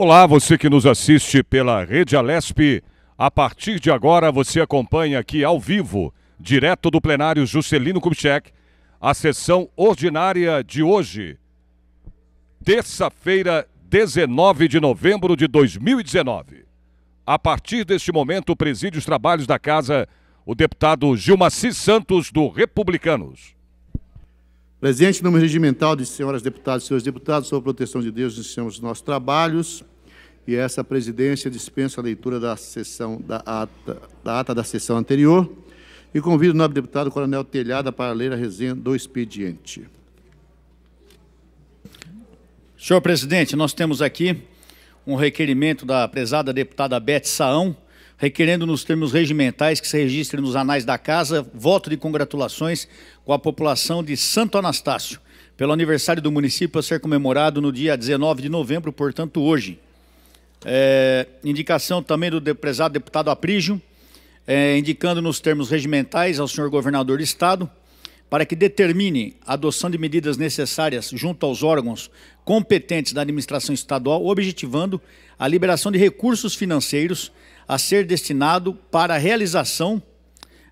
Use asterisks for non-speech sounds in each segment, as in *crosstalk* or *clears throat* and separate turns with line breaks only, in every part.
Olá, você que nos assiste pela Rede Alesp. A partir de agora, você acompanha aqui ao vivo, direto do plenário Juscelino Kubitschek, a sessão ordinária de hoje, terça-feira, 19 de novembro de 2019. A partir deste momento, preside os trabalhos da casa o deputado Gilmaci Santos, do Republicanos.
Presente no regimental de senhoras deputadas e senhores deputados, sob a proteção de Deus, iniciamos os nossos trabalhos e essa presidência dispensa a leitura da sessão da ata da, ata da sessão anterior e convido o nobre deputado Coronel Telhada para ler a resenha do expediente.
Senhor presidente, nós temos aqui um requerimento da prezada deputada Beth Saão, requerendo nos termos regimentais que se registre nos anais da casa voto de congratulações com a população de Santo Anastácio, pelo aniversário do município a ser comemorado no dia 19 de novembro, portanto hoje. É, indicação também do prezado deputado Aprígio, é, indicando nos termos regimentais ao senhor governador do estado, para que determine a adoção de medidas necessárias junto aos órgãos competentes da administração estadual, objetivando a liberação de recursos financeiros a ser destinado para a realização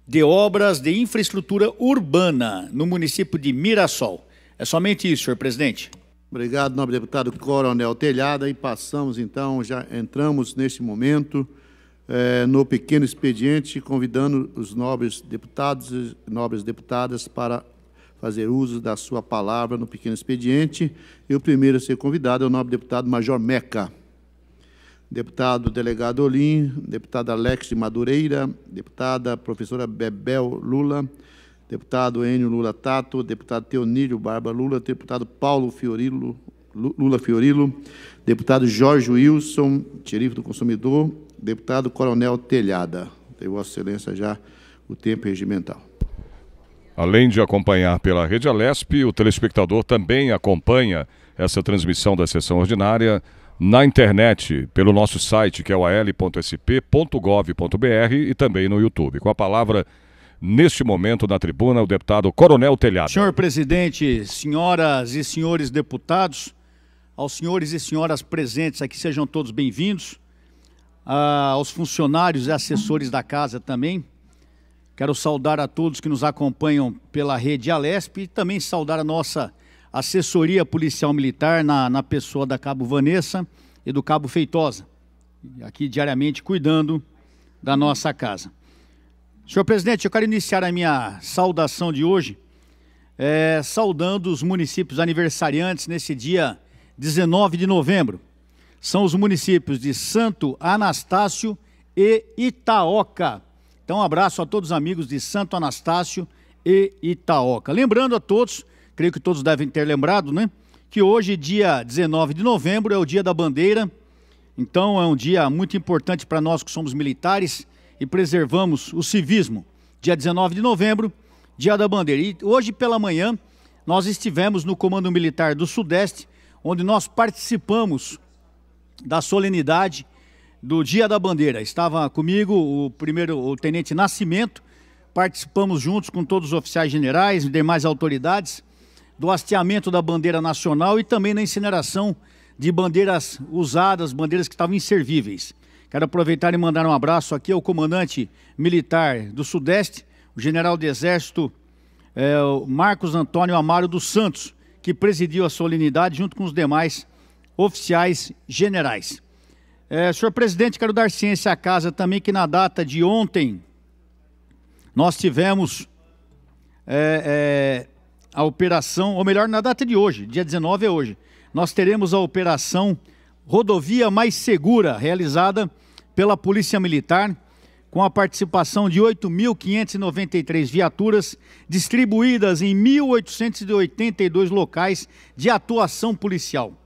de obras de infraestrutura urbana no município de Mirassol. É somente isso, senhor presidente.
Obrigado, nobre deputado Coronel Telhada. E passamos, então, já entramos neste momento é, no pequeno expediente, convidando os nobres deputados e nobres deputadas para fazer uso da sua palavra no pequeno expediente. E o primeiro a ser convidado é o nobre deputado Major Meca. Deputado delegado Olim, deputada Alex de Madureira, deputada professora Bebel Lula, deputado Enio Lula Tato, deputado Teonílio Barba Lula, deputado Paulo Fiorilo, Lula Fiorilo, deputado Jorge Wilson, xerife do consumidor, deputado Coronel Telhada. Tem Vossa Excelência já o tempo regimental.
Além de acompanhar pela Rede Alesp, o telespectador também acompanha essa transmissão da sessão ordinária na internet, pelo nosso site, que é o al.sp.gov.br e também no YouTube. Com a palavra, neste momento, na tribuna, o deputado Coronel Telhado.
Senhor presidente, senhoras e senhores deputados, aos senhores e senhoras presentes aqui, sejam todos bem-vindos aos funcionários e assessores da casa também. Quero saudar a todos que nos acompanham pela rede Alesp e também saudar a nossa assessoria policial militar na, na pessoa da Cabo Vanessa e do Cabo Feitosa, aqui diariamente cuidando da nossa casa. Senhor presidente, eu quero iniciar a minha saudação de hoje é, saudando os municípios aniversariantes nesse dia 19 de novembro são os municípios de Santo Anastácio e Itaoca. Então, um abraço a todos os amigos de Santo Anastácio e Itaoca. Lembrando a todos, creio que todos devem ter lembrado, né? Que hoje, dia 19 de novembro, é o dia da bandeira. Então, é um dia muito importante para nós que somos militares e preservamos o civismo. Dia 19 de novembro, dia da bandeira. E hoje pela manhã, nós estivemos no Comando Militar do Sudeste, onde nós participamos da solenidade do Dia da Bandeira. Estava comigo o primeiro, o Tenente Nascimento, participamos juntos com todos os oficiais generais e demais autoridades do hasteamento da bandeira nacional e também na incineração de bandeiras usadas, bandeiras que estavam inservíveis. Quero aproveitar e mandar um abraço aqui ao comandante militar do Sudeste, o general de Exército é, Marcos Antônio Amaro dos Santos, que presidiu a solenidade junto com os demais oficiais generais. É, senhor presidente, quero dar ciência à casa também que na data de ontem nós tivemos é, é, a operação, ou melhor, na data de hoje, dia 19 é hoje, nós teremos a operação Rodovia Mais Segura, realizada pela Polícia Militar, com a participação de 8.593 viaturas distribuídas em 1.882 locais de atuação policial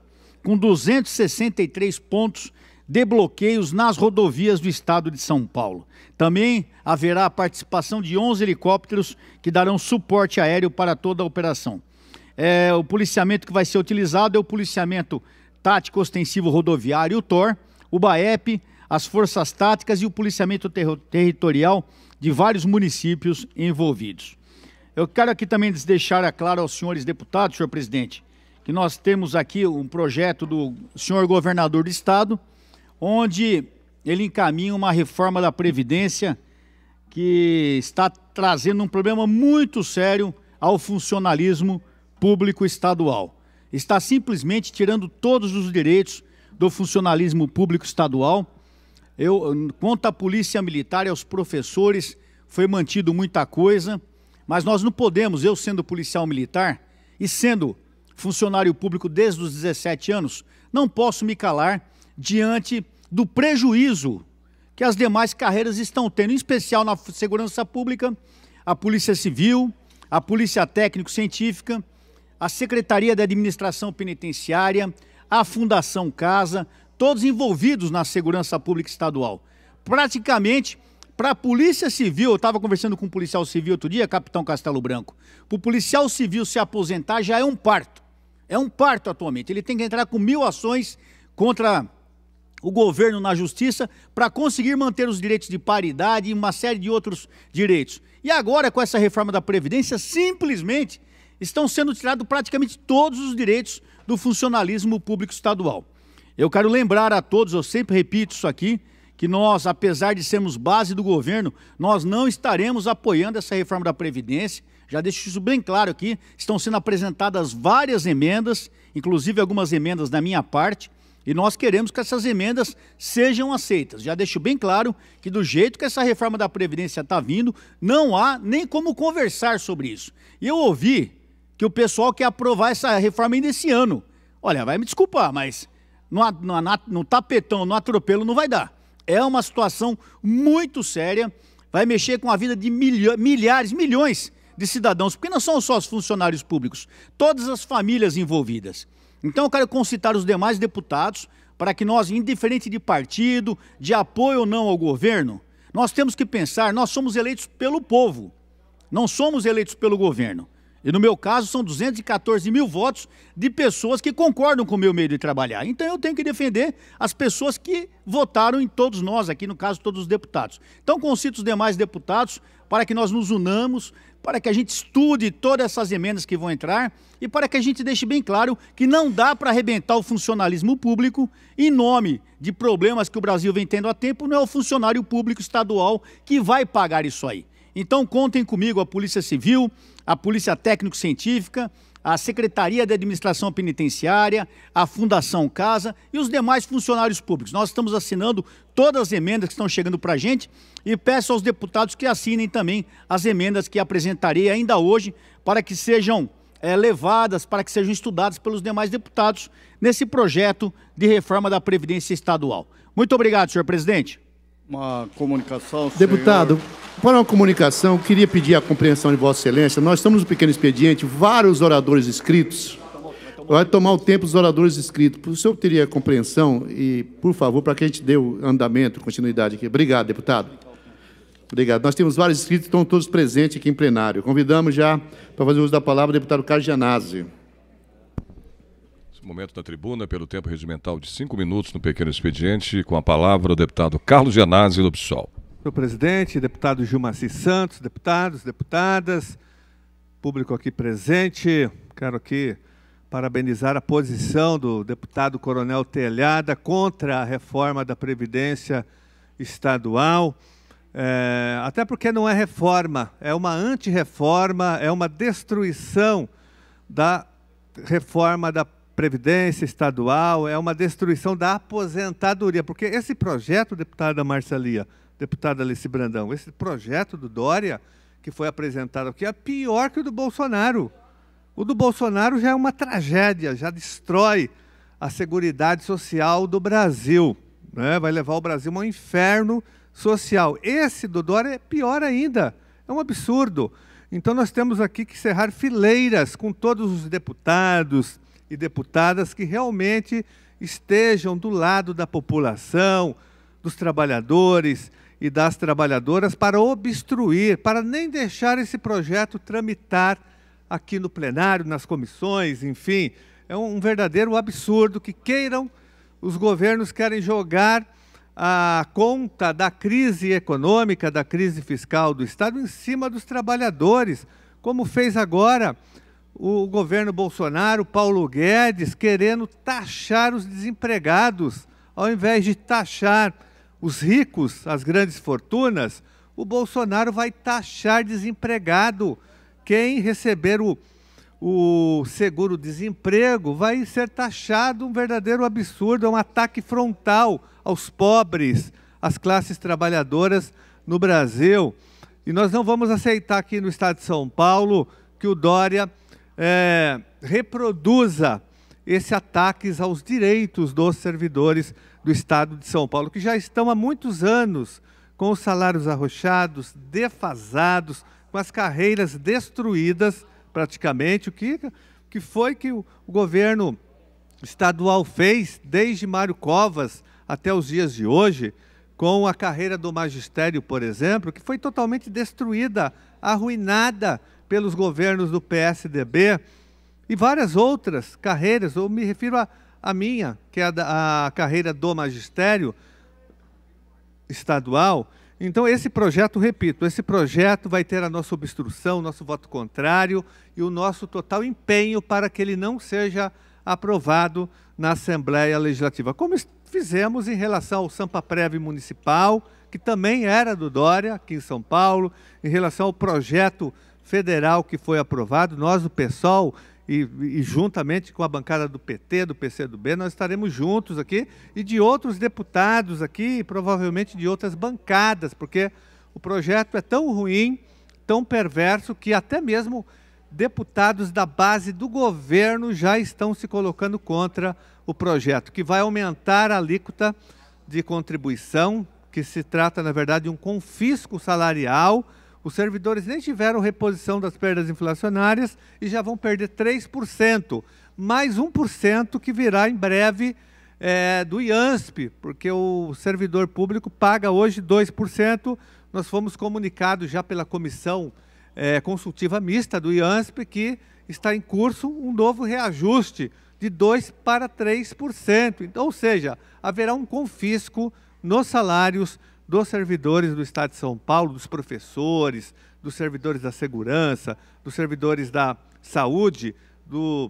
com 263 pontos de bloqueios nas rodovias do estado de São Paulo. Também haverá a participação de 11 helicópteros que darão suporte aéreo para toda a operação. É, o policiamento que vai ser utilizado é o policiamento tático ostensivo rodoviário, o TOR, o BAEP, as forças táticas e o policiamento ter territorial de vários municípios envolvidos. Eu quero aqui também deixar claro aos senhores deputados, senhor presidente, que nós temos aqui um projeto do senhor governador do estado, onde ele encaminha uma reforma da Previdência que está trazendo um problema muito sério ao funcionalismo público estadual. Está simplesmente tirando todos os direitos do funcionalismo público estadual. Eu, quanto à polícia militar e aos professores, foi mantido muita coisa, mas nós não podemos, eu sendo policial militar e sendo funcionário público desde os 17 anos, não posso me calar diante do prejuízo que as demais carreiras estão tendo, em especial na segurança pública, a Polícia Civil, a Polícia Técnico-Científica, a Secretaria de Administração Penitenciária, a Fundação Casa, todos envolvidos na segurança pública estadual. Praticamente para a Polícia Civil, eu estava conversando com um policial civil outro dia, capitão Castelo Branco. Para o policial civil se aposentar já é um parto. É um parto atualmente. Ele tem que entrar com mil ações contra o governo na justiça para conseguir manter os direitos de paridade e uma série de outros direitos. E agora, com essa reforma da Previdência, simplesmente estão sendo tirados praticamente todos os direitos do funcionalismo público estadual. Eu quero lembrar a todos, eu sempre repito isso aqui, que nós, apesar de sermos base do governo, nós não estaremos apoiando essa reforma da Previdência. Já deixo isso bem claro aqui. Estão sendo apresentadas várias emendas, inclusive algumas emendas da minha parte, e nós queremos que essas emendas sejam aceitas. Já deixo bem claro que, do jeito que essa reforma da Previdência está vindo, não há nem como conversar sobre isso. E eu ouvi que o pessoal quer aprovar essa reforma ainda esse ano. Olha, vai me desculpar, mas no, no, no tapetão, no atropelo, não vai dar. É uma situação muito séria, vai mexer com a vida de milhares, milhões de cidadãos, porque não são só os funcionários públicos, todas as famílias envolvidas. Então eu quero concitar os demais deputados para que nós, indiferente de partido, de apoio ou não ao governo, nós temos que pensar, nós somos eleitos pelo povo, não somos eleitos pelo governo. E no meu caso, são 214 mil votos de pessoas que concordam com o meu meio de trabalhar. Então eu tenho que defender as pessoas que votaram em todos nós, aqui no caso, todos os deputados. Então concito os demais deputados para que nós nos unamos, para que a gente estude todas essas emendas que vão entrar e para que a gente deixe bem claro que não dá para arrebentar o funcionalismo público em nome de problemas que o Brasil vem tendo há tempo, não é o funcionário público estadual que vai pagar isso aí. Então contem comigo a Polícia Civil, a Polícia Técnico-Científica, a Secretaria de Administração Penitenciária, a Fundação Casa e os demais funcionários públicos. Nós estamos assinando todas as emendas que estão chegando para a gente e peço aos deputados que assinem também as emendas que apresentarei ainda hoje para que sejam é, levadas, para que sejam estudadas pelos demais deputados nesse projeto de reforma da Previdência Estadual. Muito obrigado, senhor presidente.
Uma comunicação. Deputado, para uma comunicação, queria pedir a compreensão de Vossa Excelência. Nós estamos no pequeno expediente, vários oradores inscritos. Vai tomar o tempo dos oradores inscritos. O senhor teria compreensão e, por favor, para que a gente dê o andamento, continuidade aqui. Obrigado, deputado. Obrigado. Nós temos vários inscritos, estão todos presentes aqui em plenário. Convidamos já para fazer uso da palavra o deputado Carlos Gianazzi.
Momento na tribuna, pelo tempo regimental de cinco minutos no pequeno expediente, com a palavra o deputado Carlos Gianazzi do PSOL.
Senhor presidente, deputado Gilmaci Santos, deputados, deputadas, público aqui presente, quero aqui parabenizar a posição do deputado Coronel Telhada contra a reforma da Previdência Estadual. É, até porque não é reforma, é uma antirreforma, é uma destruição da reforma da Previdência Estadual, é uma destruição da aposentadoria. Porque esse projeto, deputada Marcelia, deputada Alice Brandão, esse projeto do Dória, que foi apresentado aqui, é pior que o do Bolsonaro. O do Bolsonaro já é uma tragédia, já destrói a seguridade social do Brasil. Né? Vai levar o Brasil a um inferno social. Esse do Dória é pior ainda. É um absurdo. Então nós temos aqui que cerrar fileiras com todos os deputados e deputadas que realmente estejam do lado da população, dos trabalhadores, e das trabalhadoras para obstruir, para nem deixar esse projeto tramitar aqui no plenário, nas comissões, enfim. É um verdadeiro absurdo que queiram, os governos querem jogar a conta da crise econômica, da crise fiscal do Estado em cima dos trabalhadores, como fez agora o governo Bolsonaro, Paulo Guedes, querendo taxar os desempregados, ao invés de taxar os ricos, as grandes fortunas, o Bolsonaro vai taxar desempregado. Quem receber o, o seguro-desemprego vai ser taxado um verdadeiro absurdo, é um ataque frontal aos pobres, às classes trabalhadoras no Brasil. E nós não vamos aceitar aqui no estado de São Paulo que o Dória é, reproduza esses ataques aos direitos dos servidores do estado de São Paulo, que já estão há muitos anos com os salários arrochados, defasados, com as carreiras destruídas praticamente. O que, que foi que o, o governo estadual fez desde Mário Covas até os dias de hoje? com a carreira do magistério, por exemplo, que foi totalmente destruída, arruinada pelos governos do PSDB e várias outras carreiras. Eu me refiro a minha, que é a, a carreira do magistério estadual. Então, esse projeto, repito, esse projeto vai ter a nossa obstrução, nosso voto contrário e o nosso total empenho para que ele não seja aprovado na Assembleia Legislativa. Como fizemos em relação ao Sampa Prev Municipal, que também era do Dória, aqui em São Paulo, em relação ao projeto federal que foi aprovado, nós, o PSOL, e, e, juntamente com a bancada do PT, do PCdoB, nós estaremos juntos aqui e de outros deputados aqui, provavelmente de outras bancadas, porque o projeto é tão ruim, tão perverso, que até mesmo deputados da base do governo já estão se colocando contra o projeto, que vai aumentar a alíquota de contribuição, que se trata, na verdade, de um confisco salarial. Os servidores nem tiveram reposição das perdas inflacionárias e já vão perder 3%, mais 1% que virá em breve é, do IANSP, porque o servidor público paga hoje 2%. Nós fomos comunicados já pela comissão é, consultiva mista do IANSP que está em curso um novo reajuste de 2% para 3%. Então, ou seja, haverá um confisco nos salários dos servidores do Estado de São Paulo, dos professores, dos servidores da segurança, dos servidores da saúde, do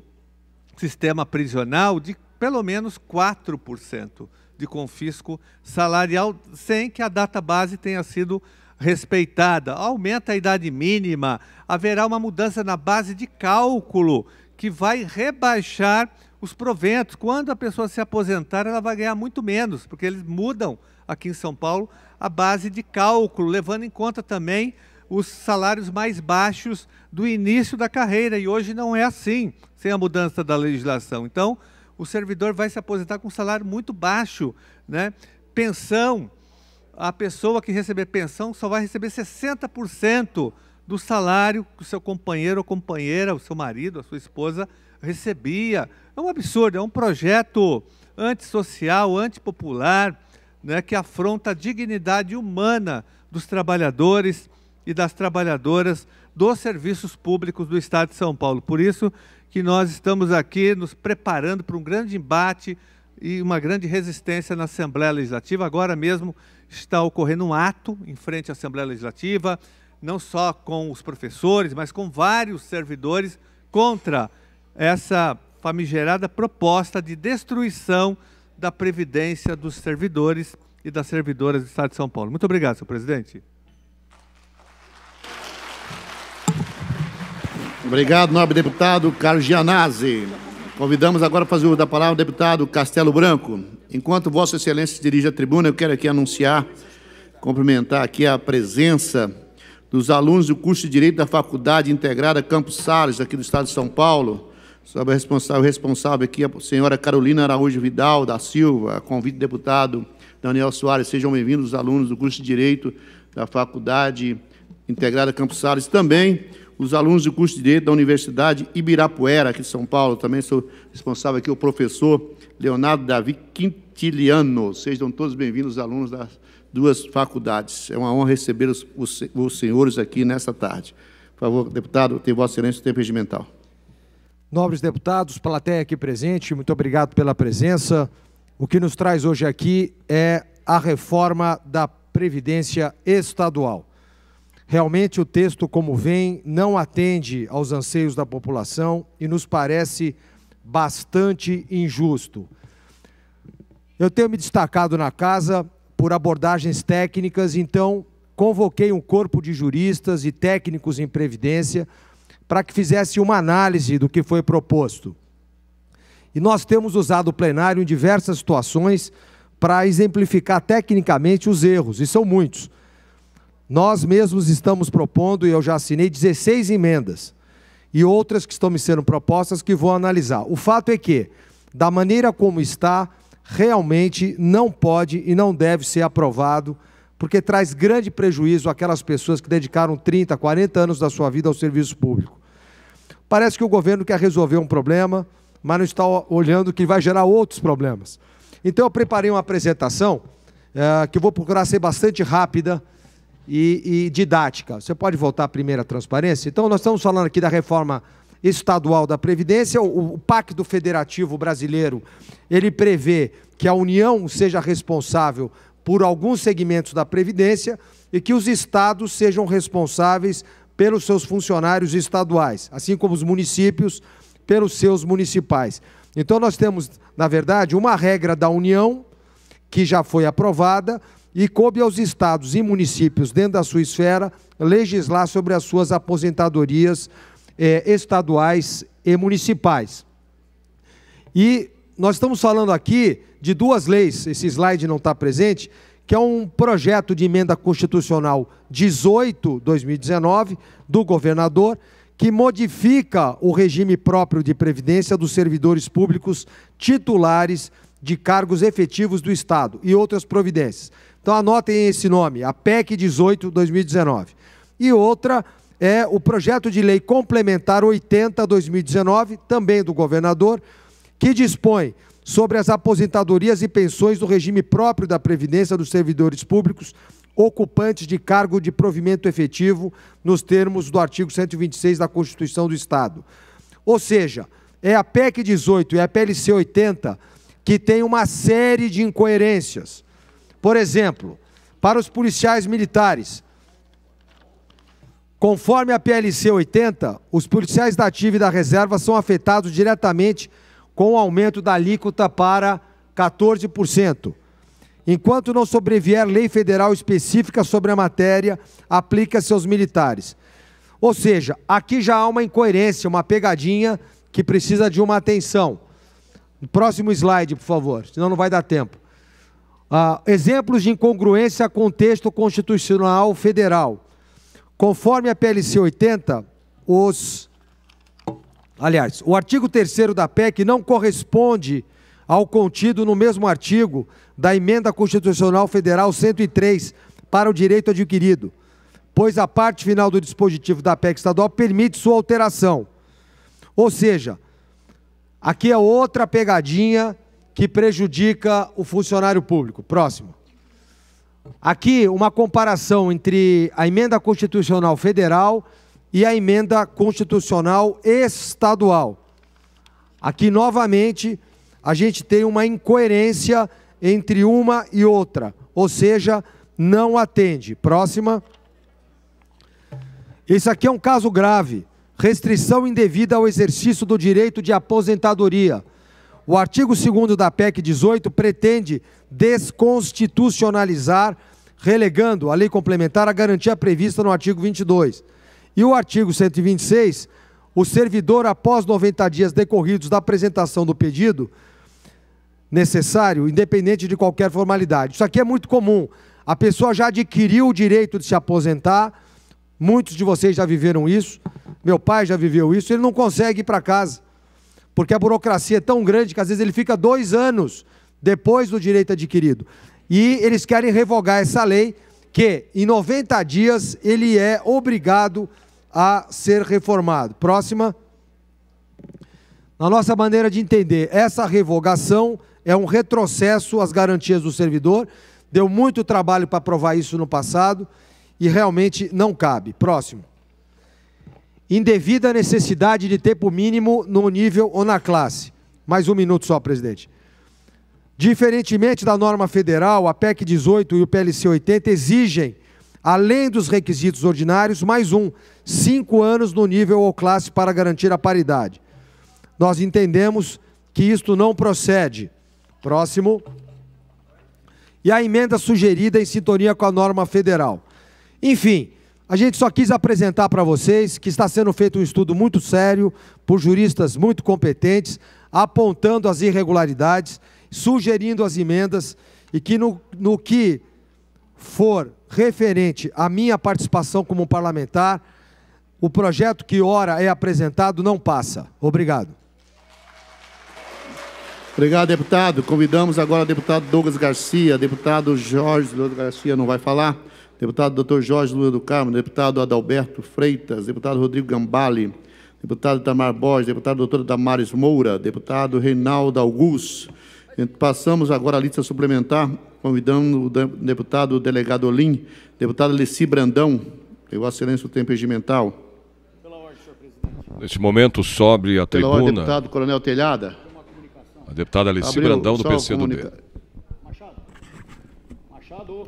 sistema prisional, de pelo menos 4% de confisco salarial, sem que a data base tenha sido respeitada, aumenta a idade mínima, haverá uma mudança na base de cálculo que vai rebaixar os proventos. Quando a pessoa se aposentar, ela vai ganhar muito menos, porque eles mudam aqui em São Paulo a base de cálculo, levando em conta também os salários mais baixos do início da carreira. E hoje não é assim, sem a mudança da legislação. Então, o servidor vai se aposentar com um salário muito baixo, né? Pensão, a pessoa que receber pensão só vai receber 60% do salário que o seu companheiro ou companheira, o seu marido, a sua esposa recebia. É um absurdo, é um projeto antissocial, antipopular, né, que afronta a dignidade humana dos trabalhadores e das trabalhadoras dos serviços públicos do Estado de São Paulo. Por isso que nós estamos aqui nos preparando para um grande embate e uma grande resistência na Assembleia Legislativa. Agora mesmo está ocorrendo um ato em frente à Assembleia Legislativa, não só com os professores, mas com vários servidores contra essa famigerada proposta de destruição da previdência dos servidores e das servidoras do Estado de São Paulo. Muito obrigado, senhor presidente.
Obrigado, nobre deputado Carlos Gianazzi. Convidamos agora para fazer o da palavra o deputado Castelo Branco. Enquanto Vossa Excelência se dirige à tribuna, eu quero aqui anunciar, cumprimentar aqui a presença dos alunos do curso de Direito da Faculdade Integrada Campos Sales, aqui do Estado de São Paulo, sob a responsável, responsável aqui, a senhora Carolina Araújo Vidal da Silva, convite do deputado Daniel Soares, sejam bem-vindos os alunos do curso de Direito da Faculdade Integrada Campos Sales, também os alunos do curso de Direito da Universidade Ibirapuera, aqui de São Paulo, também sou responsável aqui, o professor Leonardo Davi Quintiliano. Sejam todos bem-vindos, alunos das duas faculdades. É uma honra receber os, os, os senhores aqui nesta tarde. Por favor, deputado, tem Vossa Excelência o tempo regimental.
Nobres deputados, plateia aqui presente, muito obrigado pela presença. O que nos traz hoje aqui é a reforma da Previdência Estadual. Realmente o texto, como vem, não atende aos anseios da população e nos parece bastante injusto. Eu tenho me destacado na casa por abordagens técnicas, então convoquei um corpo de juristas e técnicos em previdência para que fizesse uma análise do que foi proposto. E nós temos usado o plenário em diversas situações para exemplificar tecnicamente os erros, e são muitos. Nós mesmos estamos propondo, e eu já assinei 16 emendas, e outras que estão me sendo propostas que vou analisar. O fato é que, da maneira como está, realmente não pode e não deve ser aprovado, porque traz grande prejuízo àquelas pessoas que dedicaram 30, 40 anos da sua vida ao serviço público. Parece que o governo quer resolver um problema, mas não está olhando que vai gerar outros problemas. Então eu preparei uma apresentação é, que eu vou procurar ser bastante rápida e, e didática. Você pode voltar à primeira transparência? Então nós estamos falando aqui da reforma estadual da Previdência. O, o Pacto Federativo Brasileiro, ele prevê que a União seja responsável por alguns segmentos da Previdência e que os estados sejam responsáveis pelos seus funcionários estaduais, assim como os municípios pelos seus municipais. Então nós temos, na verdade, uma regra da União que já foi aprovada e coube aos estados e municípios, dentro da sua esfera, legislar sobre as suas aposentadorias eh, estaduais e municipais. E nós estamos falando aqui de duas leis, esse slide não está presente, que é um projeto de emenda constitucional 18-2019 do governador que modifica o regime próprio de previdência dos servidores públicos titulares de cargos efetivos do Estado e outras providências. Então anotem esse nome, a PEC 18/2019. E outra é o projeto de lei complementar 80/2019, também do governador, que dispõe sobre as aposentadorias e pensões do regime próprio da previdência dos servidores públicos ocupantes de cargo de provimento efetivo, nos termos do artigo 126 da Constituição do Estado. Ou seja, é a PEC 18 e a PLC 80 que tem uma série de incoerências. Por exemplo, para os policiais militares, conforme a PLC 80, os policiais da ativa e da reserva são afetados diretamente com o aumento da alíquota para 14%. Enquanto não sobrevier lei federal específica sobre a matéria, aplica-se aos militares. Ou seja, aqui já há uma incoerência, uma pegadinha que precisa de uma atenção. Próximo slide, por favor, senão não vai dar tempo. Ah, exemplos de incongruência com o texto constitucional federal. Conforme a PLC 80, os. Aliás, o artigo 3 da PEC não corresponde ao contido no mesmo artigo da Emenda Constitucional Federal 103 para o direito adquirido, pois a parte final do dispositivo da PEC estadual permite sua alteração. Ou seja, aqui é outra pegadinha que prejudica o funcionário público. Próximo. Aqui uma comparação entre a emenda constitucional federal e a emenda constitucional estadual. Aqui novamente a gente tem uma incoerência entre uma e outra, ou seja, não atende. Próxima. Esse aqui é um caso grave. Restrição indevida ao exercício do direito de aposentadoria. O artigo 2 da PEC 18 pretende desconstitucionalizar, relegando a lei complementar a garantia prevista no artigo 22. E o artigo 126, o servidor, após 90 dias decorridos da apresentação do pedido, necessário, independente de qualquer formalidade. Isso aqui é muito comum. A pessoa já adquiriu o direito de se aposentar, muitos de vocês já viveram isso, meu pai já viveu isso, ele não consegue ir para casa, porque a burocracia é tão grande que às vezes ele fica dois anos depois do direito adquirido. E eles querem revogar essa lei, que em 90 dias ele é obrigado a ser reformado. Próxima. Na nossa maneira de entender, essa revogação é um retrocesso às garantias do servidor. Deu muito trabalho para provar isso no passado e realmente não cabe. Próximo. Indevida necessidade de tempo mínimo no nível ou na classe. Mais um minuto só, presidente. Diferentemente da norma federal, a PEC 18 e o PLC 80 exigem além dos requisitos ordinários, mais um, cinco anos no nível ou classe para garantir a paridade. Nós entendemos que isto não procede. Próximo. E a emenda sugerida em sintonia com a norma federal. Enfim, a gente só quis apresentar para vocês que está sendo feito um estudo muito sério por juristas muito competentes, apontando as irregularidades, sugerindo as emendas e que no, no que for referente à minha participação como parlamentar, o projeto que ora é apresentado não passa. Obrigado.
Obrigado, deputado. Convidamos agora o deputado Douglas Garcia, deputado Jorge Douglas Garcia não vai falar, deputado doutor Jorge Lula do Carmo, deputado Adalberto Freitas, deputado Rodrigo Gambale, deputado Tamar Borges, deputado doutor Damares Moura, deputado Reinaldo Augusto. Passamos agora à lista suplementar, convidando o deputado delegado Olim, deputado Leci Brandão, Vossa Excelência, o tempo regimental.
Neste momento, sobre a
Pela
tribuna.
ordem, deputado Coronel Telhada.
A deputada Alice
Abriu,
Brandão, do PCdoB.
comunica-
Machado. Machado.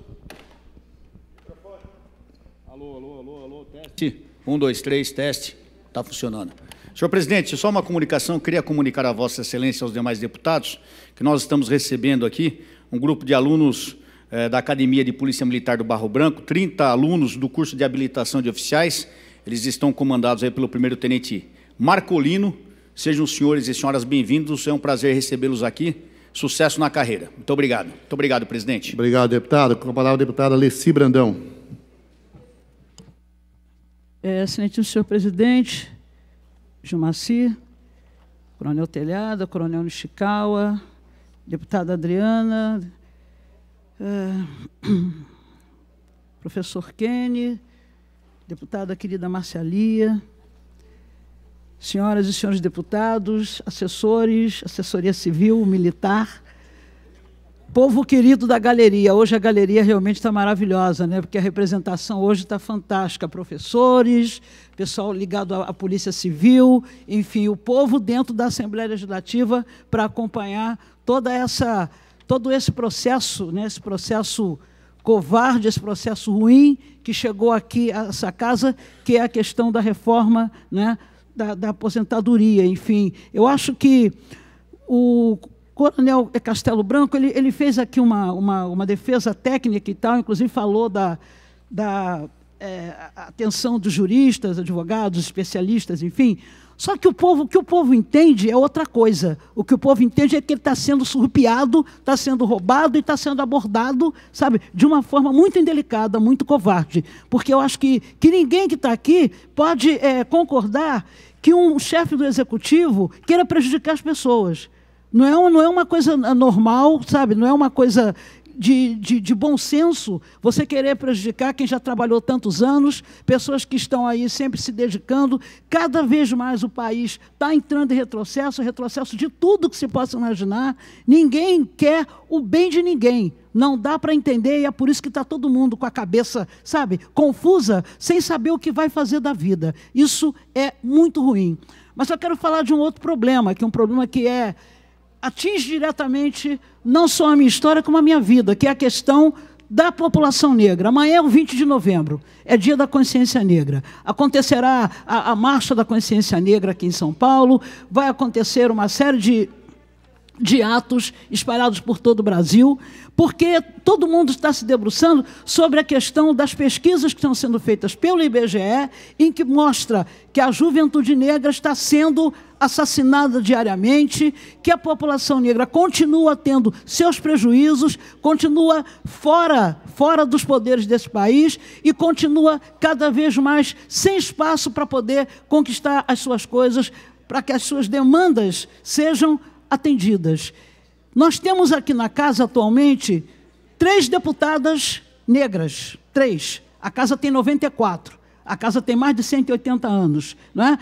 Alô, alô, alô, alô, teste. Um, dois, três, teste. Está funcionando. Senhor presidente, só uma comunicação. Queria comunicar a Vossa Excelência e aos demais deputados que nós estamos recebendo aqui um grupo de alunos eh, da Academia de Polícia Militar do Barro Branco, 30 alunos do curso de habilitação de oficiais. Eles estão comandados aí pelo primeiro-tenente Marcolino. Sejam os senhores e senhoras bem-vindos. É um prazer recebê-los aqui. Sucesso na carreira. Muito obrigado. Muito obrigado, presidente.
Obrigado, deputado. Com a palavra, a deputada Leci Brandão.
É, excelentíssimo senhor presidente, Gilmaci, coronel Telhada, coronel Nishikawa, deputada Adriana, é, *clears throat* professor Kenny, deputada querida Marcialia, senhoras e senhores deputados, assessores, assessoria civil, militar, Povo querido da galeria, hoje a galeria realmente está maravilhosa, né? porque a representação hoje está fantástica. Professores, pessoal ligado à, Polícia Civil, enfim, o povo dentro da Assembleia Legislativa para acompanhar toda essa, todo esse processo, né? esse processo covarde, esse processo ruim que chegou aqui a essa casa, que é a questão da reforma né? da, da aposentadoria. Enfim, eu acho que o Coronel Castelo Branco, ele, ele fez aqui uma, uma, uma, defesa técnica e tal, inclusive falou da, da é, atenção dos juristas, advogados, especialistas, enfim. Só que o povo, o que o povo entende é outra coisa. O que o povo entende é que ele está sendo surrupiado, está sendo roubado e está sendo abordado, sabe, de uma forma muito indelicada, muito covarde. Porque eu acho que, que ninguém que está aqui pode é, concordar que um chefe do executivo queira prejudicar as pessoas. Não é, não é uma coisa normal, sabe? Não é uma coisa de, de, de, bom senso você querer prejudicar quem já trabalhou tantos anos, pessoas que estão aí sempre se dedicando. Cada vez mais o país está entrando em retrocesso retrocesso de tudo que se possa imaginar. Ninguém quer o bem de ninguém. Não dá para entender e é por isso que está todo mundo com a cabeça, sabe, confusa, sem saber o que vai fazer da vida. Isso é muito ruim. Mas eu quero falar de um outro problema, que é um problema que é atinge diretamente não só a minha história, como a minha vida, que é a questão da população negra. Amanhã é o 20 de novembro, é dia da consciência negra. Acontecerá a, a Marcha da Consciência Negra aqui em São Paulo, vai acontecer uma série de de atos espalhados por todo o Brasil, porque todo mundo está se debruçando sobre a questão das pesquisas que estão sendo feitas pelo IBGE, em que mostra que a juventude negra está sendo assassinada diariamente, que a população negra continua tendo seus prejuízos, continua fora, fora dos poderes desse país e continua cada vez mais sem espaço para poder conquistar as suas coisas, para que as suas demandas sejam atendidas. Nós temos aqui na casa atualmente três deputadas negras, três. A casa tem 94. A casa tem mais de 180 anos, não é?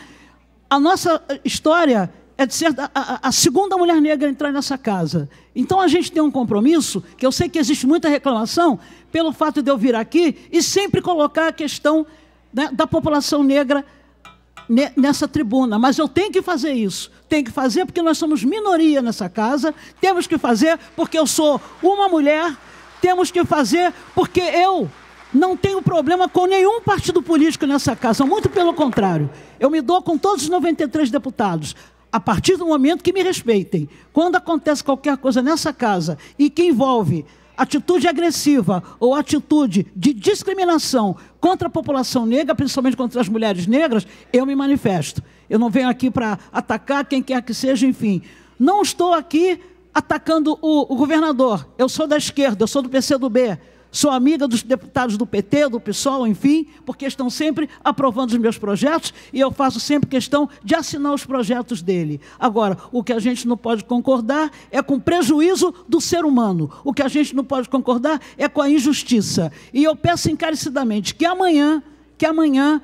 A nossa história é de ser a, a, segunda mulher negra a entrar nessa casa. Então a gente tem um compromisso, que eu sei que existe muita reclamação, pelo fato de eu vir aqui e sempre colocar a questão né, da população negra nessa tribuna, mas eu tenho que fazer isso. Tenho que fazer porque nós somos minoria nessa casa, temos que fazer porque eu sou uma mulher, temos que fazer porque eu não tenho problema com nenhum partido político nessa casa, muito pelo contrário. Eu me dou com todos os 93 deputados. A partir do momento que me respeitem. Quando acontece qualquer coisa nessa casa e que envolve atitude agressiva ou atitude de discriminação contra a população negra, principalmente contra as mulheres negras, eu me manifesto. Eu não venho aqui para atacar quem quer que seja, enfim. Não estou aqui atacando o, o governador. Eu sou da esquerda, eu sou do PCdoB. Sou amiga dos deputados do PT, do PSOL, enfim, porque estão sempre aprovando os meus projetos e eu faço sempre questão de assinar os projetos dele. Agora, o que a gente não pode concordar é com o prejuízo do ser humano. O que a gente não pode concordar é com a injustiça. E eu peço encarecidamente que amanhã, que amanhã,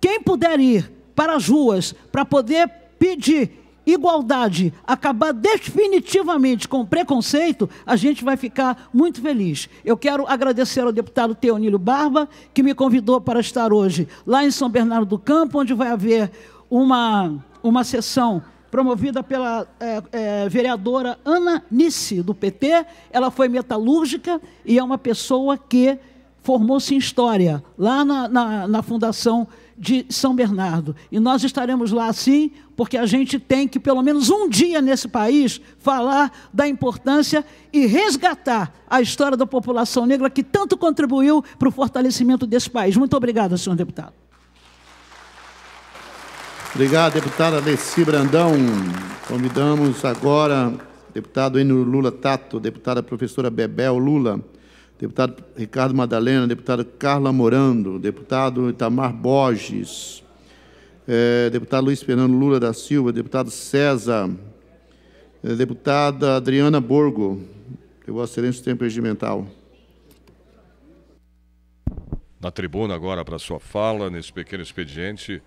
quem puder ir para as ruas para poder pedir igualdade, acabar definitivamente com preconceito, a gente vai ficar muito feliz. Eu quero agradecer ao deputado Teonílio Barba, que me convidou para estar hoje lá em São Bernardo do Campo, onde vai haver uma, uma sessão promovida pela é, é, vereadora Ana Nissi, do PT. Ela foi metalúrgica e é uma pessoa que formou-se em História, lá na, na, na Fundação de São Bernardo. E nós estaremos lá sim, porque a gente tem que, pelo menos um dia nesse país, falar da importância e resgatar a história da população negra que tanto contribuiu para o fortalecimento desse país. Muito obrigado, senhor deputado.
Obrigado, deputada Alessi Brandão. Convidamos agora deputado Enio Lula Tato, deputada professora Bebel Lula deputado Ricardo Madalena, deputada Carla Morando, deputado Itamar Borges, é, deputado Luiz Fernando Lula da Silva, deputado César, é, deputada Adriana Borgo, de Vossa Excelência Tempo Regimental.
Na tribuna agora para sua fala, nesse pequeno expediente,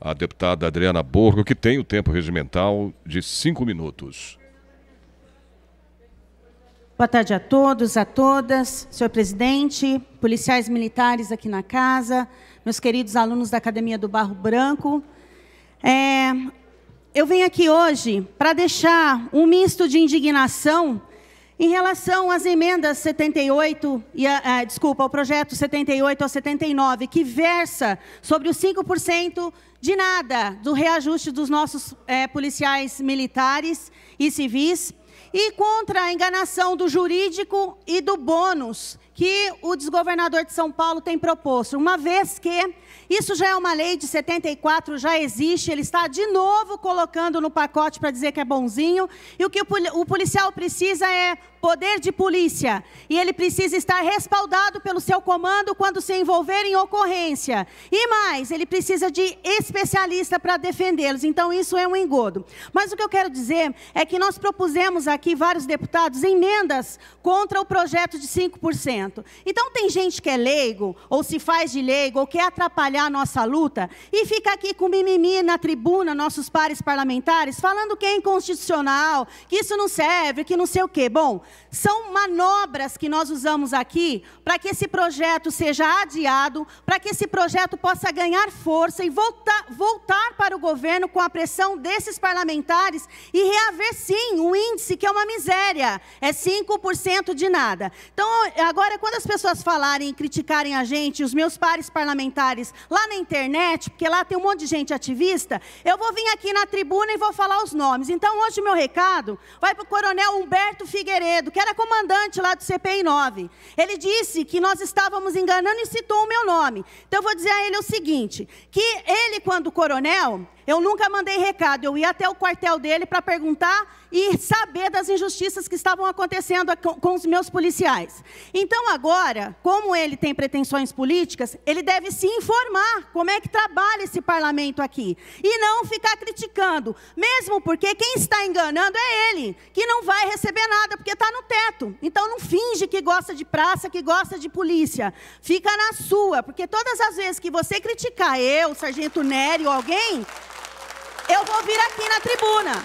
a deputada Adriana Borgo, que tem o tempo regimental de cinco minutos.
Boa tarde a todos, a todas, senhor presidente, policiais militares aqui na casa, meus queridos alunos da Academia do Barro Branco. É, eu venho aqui hoje para deixar um misto de indignação em relação às emendas 78, e a, a, desculpa, ao projeto 78 ao 79, que versa sobre os 5% de nada do reajuste dos nossos é, policiais militares e civis e contra a enganação do jurídico e do bônus que o desgovernador de São Paulo tem proposto, uma vez que isso já é uma lei de 74, já existe, ele está de novo colocando no pacote para dizer que é bonzinho, e o que o policial precisa é poder de polícia. E ele precisa estar respaldado pelo seu comando quando se envolver em ocorrência. E mais, ele precisa de especialista para defendê-los. Então, isso é um engodo. Mas o que eu quero dizer é que nós propusemos aqui, vários deputados, emendas contra o projeto de 5%. Então, tem gente que é leigo, ou se faz de leigo, ou quer atrapalhar a nossa luta, e fica aqui com mimimi na tribuna, nossos pares parlamentares, falando que é inconstitucional, que isso não serve, que não sei o quê. Bom, são manobras que nós usamos aqui para que esse projeto seja adiado, para que esse projeto possa ganhar força e voltar, voltar para o governo com a pressão desses parlamentares e reaver, sim, um índice que é uma miséria, é 5% de nada. Então, agora, quando as pessoas falarem e criticarem a gente, os meus pares parlamentares, lá na internet, porque lá tem um monte de gente ativista, eu vou vir aqui na tribuna e vou falar os nomes. Então, hoje, meu recado vai para o coronel Humberto Figueiredo que era comandante lá do CPI 9. Ele disse que nós estávamos enganando e citou o meu nome. Então eu vou dizer a ele o seguinte: que ele, quando coronel, eu nunca mandei recado, eu ia até o quartel dele para perguntar e saber das injustiças que estavam acontecendo com os meus policiais. Então, agora, como ele tem pretensões políticas, ele deve se informar como é que trabalha esse parlamento aqui. E não ficar criticando, mesmo porque quem está enganando é ele, que não vai receber nada, porque está no teto. Então, não finge que gosta de praça, que gosta de polícia. Fica na sua, porque todas as vezes que você criticar eu, o Sargento Nery ou alguém, eu vou vir aqui na tribuna.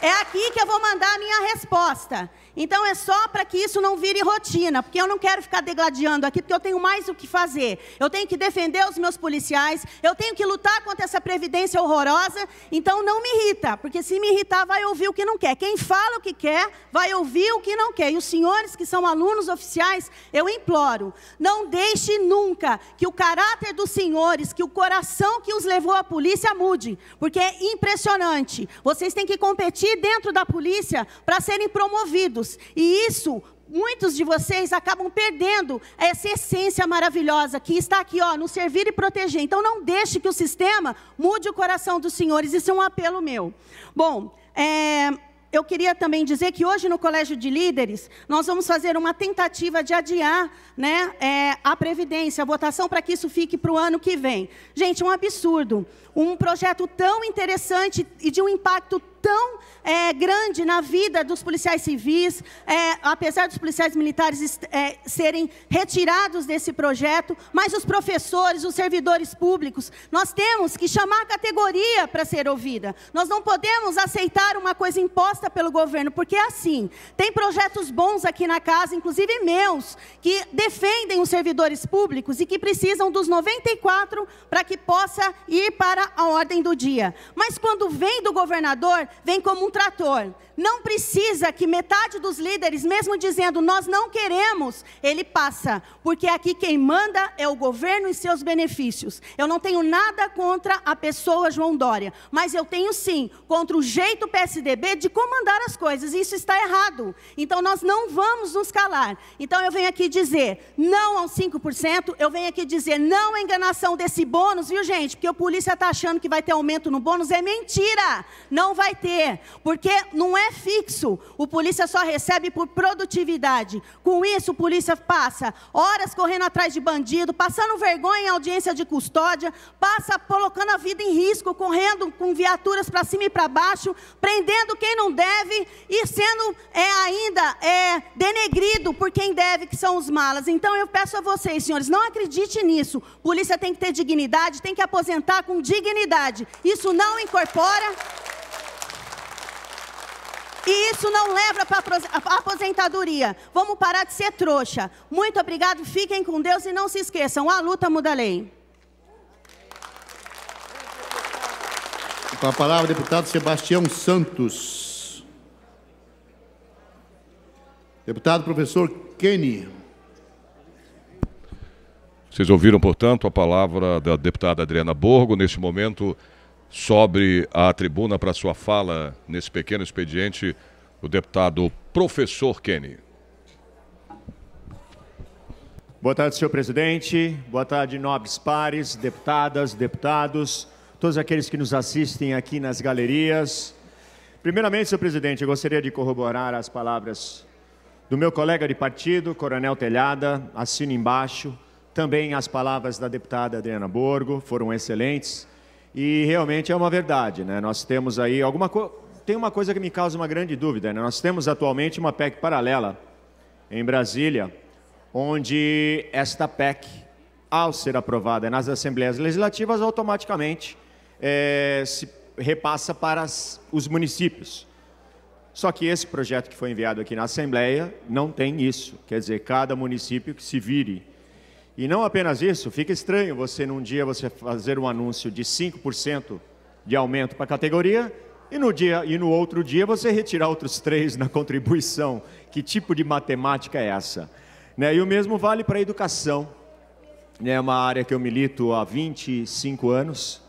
É aqui que eu vou mandar a minha resposta. Então é só para que isso não vire rotina, porque eu não quero ficar degladiando aqui, porque eu tenho mais o que fazer. Eu tenho que defender os meus policiais, eu tenho que lutar contra essa previdência horrorosa. Então não me irrita, porque se me irritar, vai ouvir o que não quer. Quem fala o que quer, vai ouvir o que não quer. E os senhores que são alunos oficiais, eu imploro, não deixe nunca que o caráter dos senhores, que o coração que os levou à polícia mude, porque é impressionante. Vocês têm que competir dentro da polícia para serem promovidos. E isso muitos de vocês acabam perdendo essa essência maravilhosa que está aqui, ó, no servir e proteger. Então não deixe que o sistema mude o coração dos senhores. Isso é um apelo meu. Bom, é, eu queria também dizer que hoje no Colégio de Líderes nós vamos fazer uma tentativa de adiar, né, é, a previdência, a votação para que isso fique para o ano que vem. Gente, um absurdo. Um projeto tão interessante e de um impacto tão é, grande na vida dos policiais civis, é, apesar dos policiais militares é, serem retirados desse projeto, mas os professores, os servidores públicos, nós temos que chamar a categoria para ser ouvida. Nós não podemos aceitar uma coisa imposta pelo governo, porque é assim. Tem projetos bons aqui na casa, inclusive meus, que defendem os servidores públicos e que precisam dos 94 para que possa ir para a ordem do dia. Mas quando vem do governador, vem como um trator. Não precisa que metade dos líderes, mesmo dizendo nós não queremos, ele passa, porque aqui quem manda é o governo e seus benefícios. Eu não tenho nada contra a pessoa João Dória, mas eu tenho sim contra o jeito PSDB de comandar as coisas, isso está errado. Então nós não vamos nos calar. Então eu venho aqui dizer não aos 5%, eu venho aqui dizer não à enganação desse bônus, viu gente? Porque o polícia está achando que vai ter aumento no bônus, é mentira. Não vai ter, porque não é fixo. O polícia só recebe por produtividade. Com isso, o polícia passa horas correndo atrás de bandido, passando vergonha em audiência de custódia, passa colocando a vida em risco, correndo com viaturas para cima e para baixo, prendendo quem não deve e sendo é, ainda é, denegrido por quem deve, que são os malas. Então eu peço a vocês, senhores, não acredite nisso. Polícia tem que ter dignidade, tem que aposentar com dignidade. Isso não incorpora e isso não leva para a aposentadoria. Vamos parar de ser trouxa. Muito obrigado, fiquem com Deus e não se esqueçam, a luta muda a lei.
Com a palavra, deputado Sebastião Santos. Deputado professor Kenny.
Vocês ouviram, portanto, a palavra da deputada Adriana Borgo. Neste momento, sobre a tribuna para sua fala nesse pequeno expediente o deputado professor Kenny.
Boa tarde, senhor presidente. Boa tarde, nobres pares, deputadas, deputados, todos aqueles que nos assistem aqui nas galerias. Primeiramente, senhor presidente, eu gostaria de corroborar as palavras do meu colega de partido, Coronel Telhada, assino embaixo. Também as palavras da deputada Adriana Borgo foram excelentes. E realmente é uma verdade, né? Nós temos aí alguma coisa. Tem uma coisa que me causa uma grande dúvida, né? Nós temos atualmente uma PEC paralela em Brasília, onde esta PEC, ao ser aprovada nas Assembleias Legislativas, automaticamente é, se repassa para as, os municípios. Só que esse projeto que foi enviado aqui na Assembleia não tem isso. Quer dizer, cada município que se vire e não apenas isso, fica estranho você num dia você fazer um anúncio de 5% de aumento para a categoria e no dia e no outro dia você retirar outros três na contribuição. Que tipo de matemática é essa? Né? E o mesmo vale para a educação. É uma área que eu milito há 25 anos,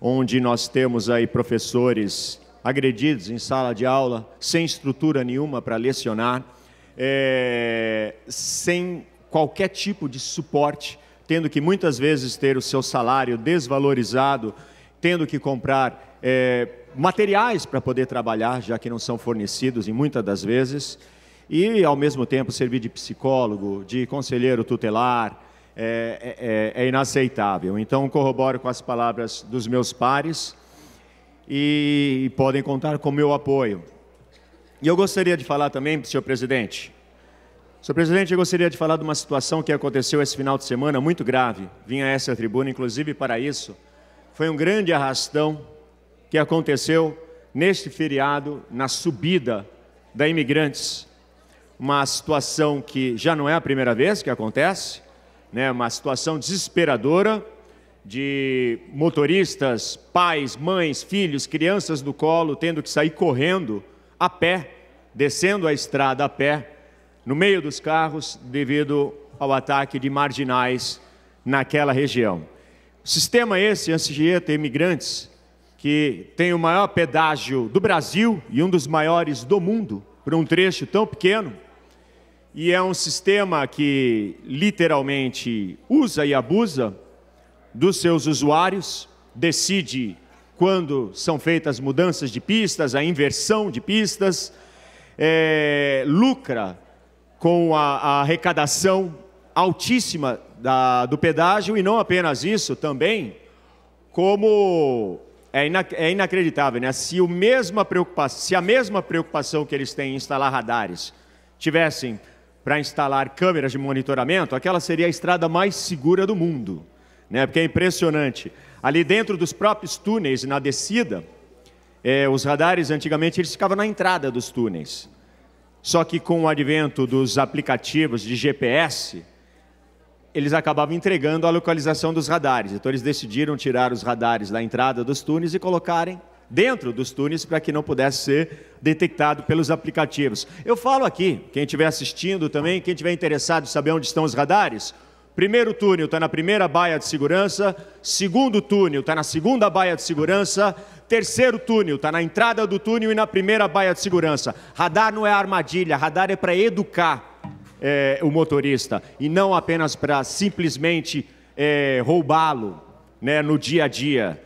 onde nós temos aí professores agredidos em sala de aula, sem estrutura nenhuma para lecionar, é, sem qualquer tipo de suporte, tendo que muitas vezes ter o seu salário desvalorizado, tendo que comprar é, materiais para poder trabalhar, já que não são fornecidos em muitas das vezes, e ao mesmo tempo servir de psicólogo, de conselheiro tutelar, é, é, é inaceitável. Então, corroboro com as palavras dos meus pares e, e podem contar com o meu apoio. E eu gostaria de falar também, senhor presidente, Senhor presidente, eu gostaria de falar de uma situação que aconteceu esse final de semana, muito grave. Vim a essa tribuna, inclusive, para isso. Foi um grande arrastão que aconteceu neste feriado, na subida da imigrantes uma situação que já não é a primeira vez que acontece, né? uma situação desesperadora de motoristas, pais, mães, filhos, crianças no colo, tendo que sair correndo a pé, descendo a estrada a pé, no meio dos carros, devido ao ataque de marginais naquela região. O sistema esse, Anchieta Imigrantes, que tem o maior pedágio do Brasil e um dos maiores do mundo, por um trecho tão pequeno, e é um sistema que literalmente usa e abusa dos seus usuários, decide quando são feitas mudanças de pistas, a inversão de pistas, é, lucra com a, a arrecadação altíssima da, do pedágio e não apenas isso, também como é, ina, é inacreditável, né? Se, o mesma se a mesma preocupação que eles têm em instalar radares tivessem para instalar câmeras de monitoramento, aquela seria a estrada mais segura do mundo, né? Porque é impressionante. Ali dentro dos próprios túneis, na descida, é, os radares antigamente eles ficavam na entrada dos túneis. Só que com o advento dos aplicativos de GPS, eles acabavam entregando a localização dos radares. Então eles decidiram tirar os radares da entrada dos túneis e colocarem dentro dos túneis para que não pudesse ser detectado pelos aplicativos. Eu falo aqui, quem estiver assistindo também, quem estiver interessado em saber onde estão os radares, primeiro túnel está na primeira baia de segurança, segundo túnel está na segunda baia de segurança, terceiro túnel está na entrada do túnel e na primeira baia de segurança. Radar não é armadilha, radar é para educar é, o motorista e não apenas para simplesmente é, roubá-lo né, no dia a dia.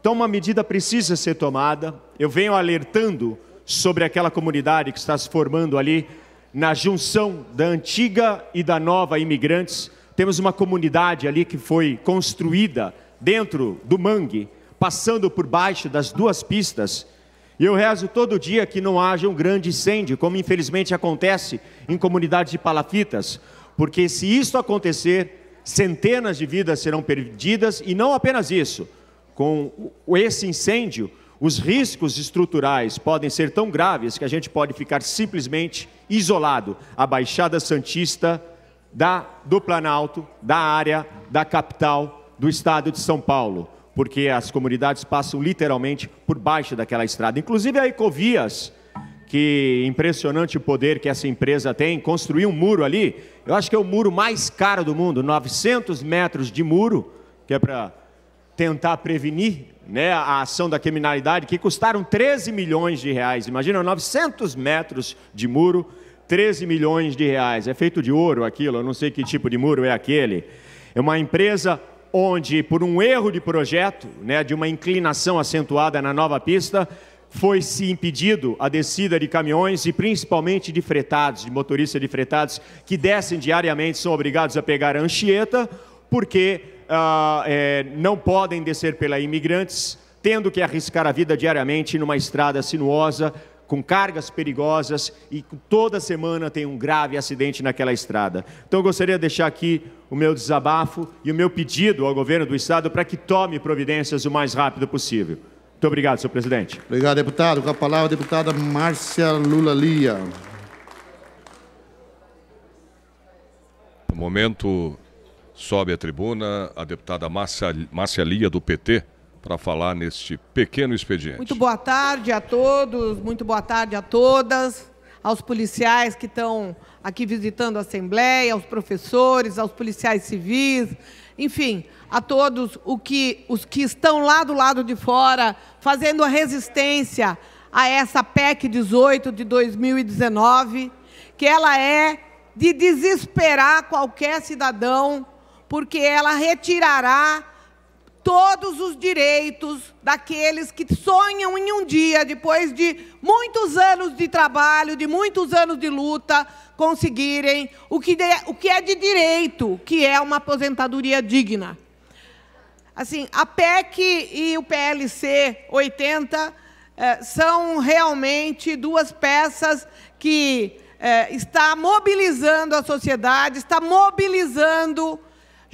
Então, uma medida precisa ser tomada. Eu venho alertando sobre aquela comunidade que está se formando ali na junção da antiga e da nova imigrantes. Temos uma comunidade ali que foi construída dentro do mangue, passando por baixo das duas pistas. E eu rezo todo dia que não haja um grande incêndio, como infelizmente acontece em comunidades de palafitas, porque se isso acontecer, centenas de vidas serão perdidas e não apenas isso com esse incêndio, os riscos estruturais podem ser tão graves que a gente pode ficar simplesmente isolado. A Baixada Santista da, do Planalto, da área da capital do estado de São Paulo, porque as comunidades passam literalmente por baixo daquela estrada. Inclusive a Ecovias, que impressionante o poder que essa empresa tem, construiu um muro ali, eu acho que é o muro mais caro do mundo, 900 metros de muro, que é para tentar prevenir né, a ação da criminalidade, que custaram 13 milhões de reais. Imagina, 900 metros de muro, 13 milhões de reais. É feito de ouro aquilo, eu não sei que tipo de muro é aquele. É uma empresa onde, por um erro de projeto, né, de uma inclinação acentuada na nova pista, foi-se impedido a descida de caminhões e principalmente de fretados, de motoristas de fretados, que descem diariamente, são obrigados a pegar a Anchieta, porque ah, é, não podem descer pela imigrantes, tendo que arriscar a vida diariamente numa estrada sinuosa, com cargas perigosas e toda semana tem um grave acidente naquela estrada. Então eu gostaria de deixar aqui o meu desabafo e o meu pedido ao governo do estado para que tome providências o mais rápido possível. Muito obrigado, senhor presidente.
Obrigado, deputado. Com a palavra a deputada Márcia Lula Lia.
No momento Sobe à tribuna a deputada Márcia, Márcia Lia, do PT, para falar neste pequeno expediente.
Muito boa tarde a todos, muito boa tarde a todas, aos policiais que estão aqui visitando a Assembleia, aos professores, aos policiais civis, enfim, a todos o que, os que estão lá do lado de fora fazendo a resistência a essa PEC 18 de 2019, que ela é de desesperar qualquer cidadão porque ela retirará todos os direitos daqueles que sonham em um dia, depois de muitos anos de trabalho, de muitos anos de luta, conseguirem o que, de, o que é de direito, que é uma aposentadoria digna. Assim, a PEC e o PLC 80 eh, são realmente duas peças que eh, está mobilizando a sociedade, está mobilizando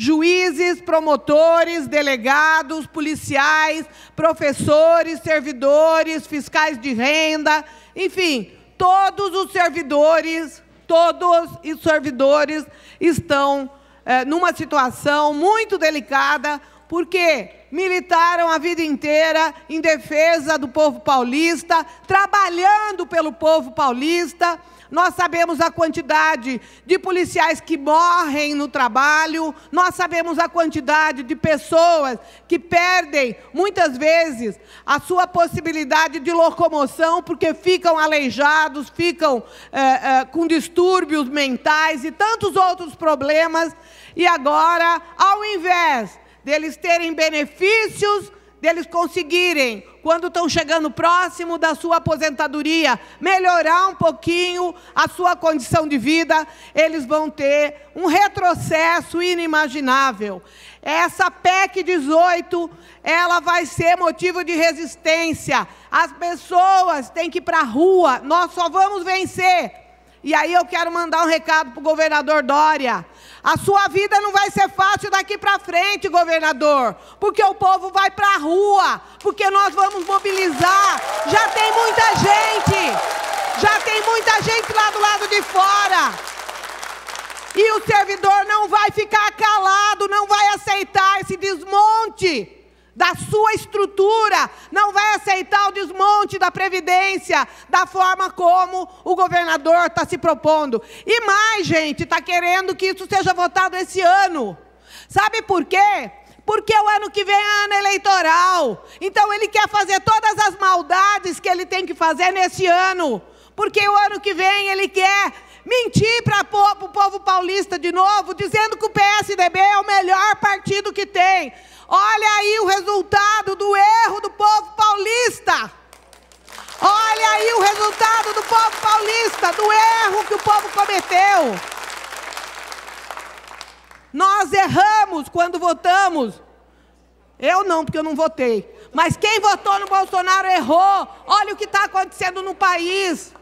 juízes, promotores, delegados, policiais, professores, servidores, fiscais de renda, enfim, todos os servidores, todos os servidores estão é, numa situação muito delicada, porque militaram a vida inteira em defesa do povo paulista, trabalhando pelo povo paulista, nós sabemos a quantidade de policiais que morrem no trabalho, nós sabemos a quantidade de pessoas que perdem, muitas vezes, a sua possibilidade de locomoção, porque ficam aleijados, ficam é, é, com distúrbios mentais e tantos outros problemas. E agora, ao invés deles terem benefícios, deles conseguirem, quando estão chegando próximo da sua aposentadoria, melhorar um pouquinho a sua condição de vida, eles vão ter um retrocesso inimaginável. Essa PEC 18, ela vai ser motivo de resistência. As pessoas têm que ir para a rua, nós só vamos vencer. E aí eu quero mandar um recado para o governador Dória. A sua vida não vai ser fácil daqui para frente, governador, porque o povo vai para a rua, porque nós vamos mobilizar. Já tem muita gente, já tem muita gente lá do lado de fora. E o servidor não vai ficar calado, não vai aceitar esse desmonte da sua estrutura, não vai aceitar o desmonte da Previdência, da forma como o governador está se propondo. E mais, gente, está querendo que isso seja votado esse ano. Sabe por quê? Porque o ano que vem é ano eleitoral. Então ele quer fazer todas as maldades que ele tem que fazer nesse ano. Porque o ano que vem ele quer mentir para o povo paulista de novo, dizendo que o PSDB é o melhor partido que tem. Olha aí o resultado do erro do povo paulista. Olha aí o resultado do povo paulista, do erro que o povo cometeu. Nós erramos quando votamos. Eu não, porque eu não votei. Mas quem votou no Bolsonaro errou. Olha o que está acontecendo no país.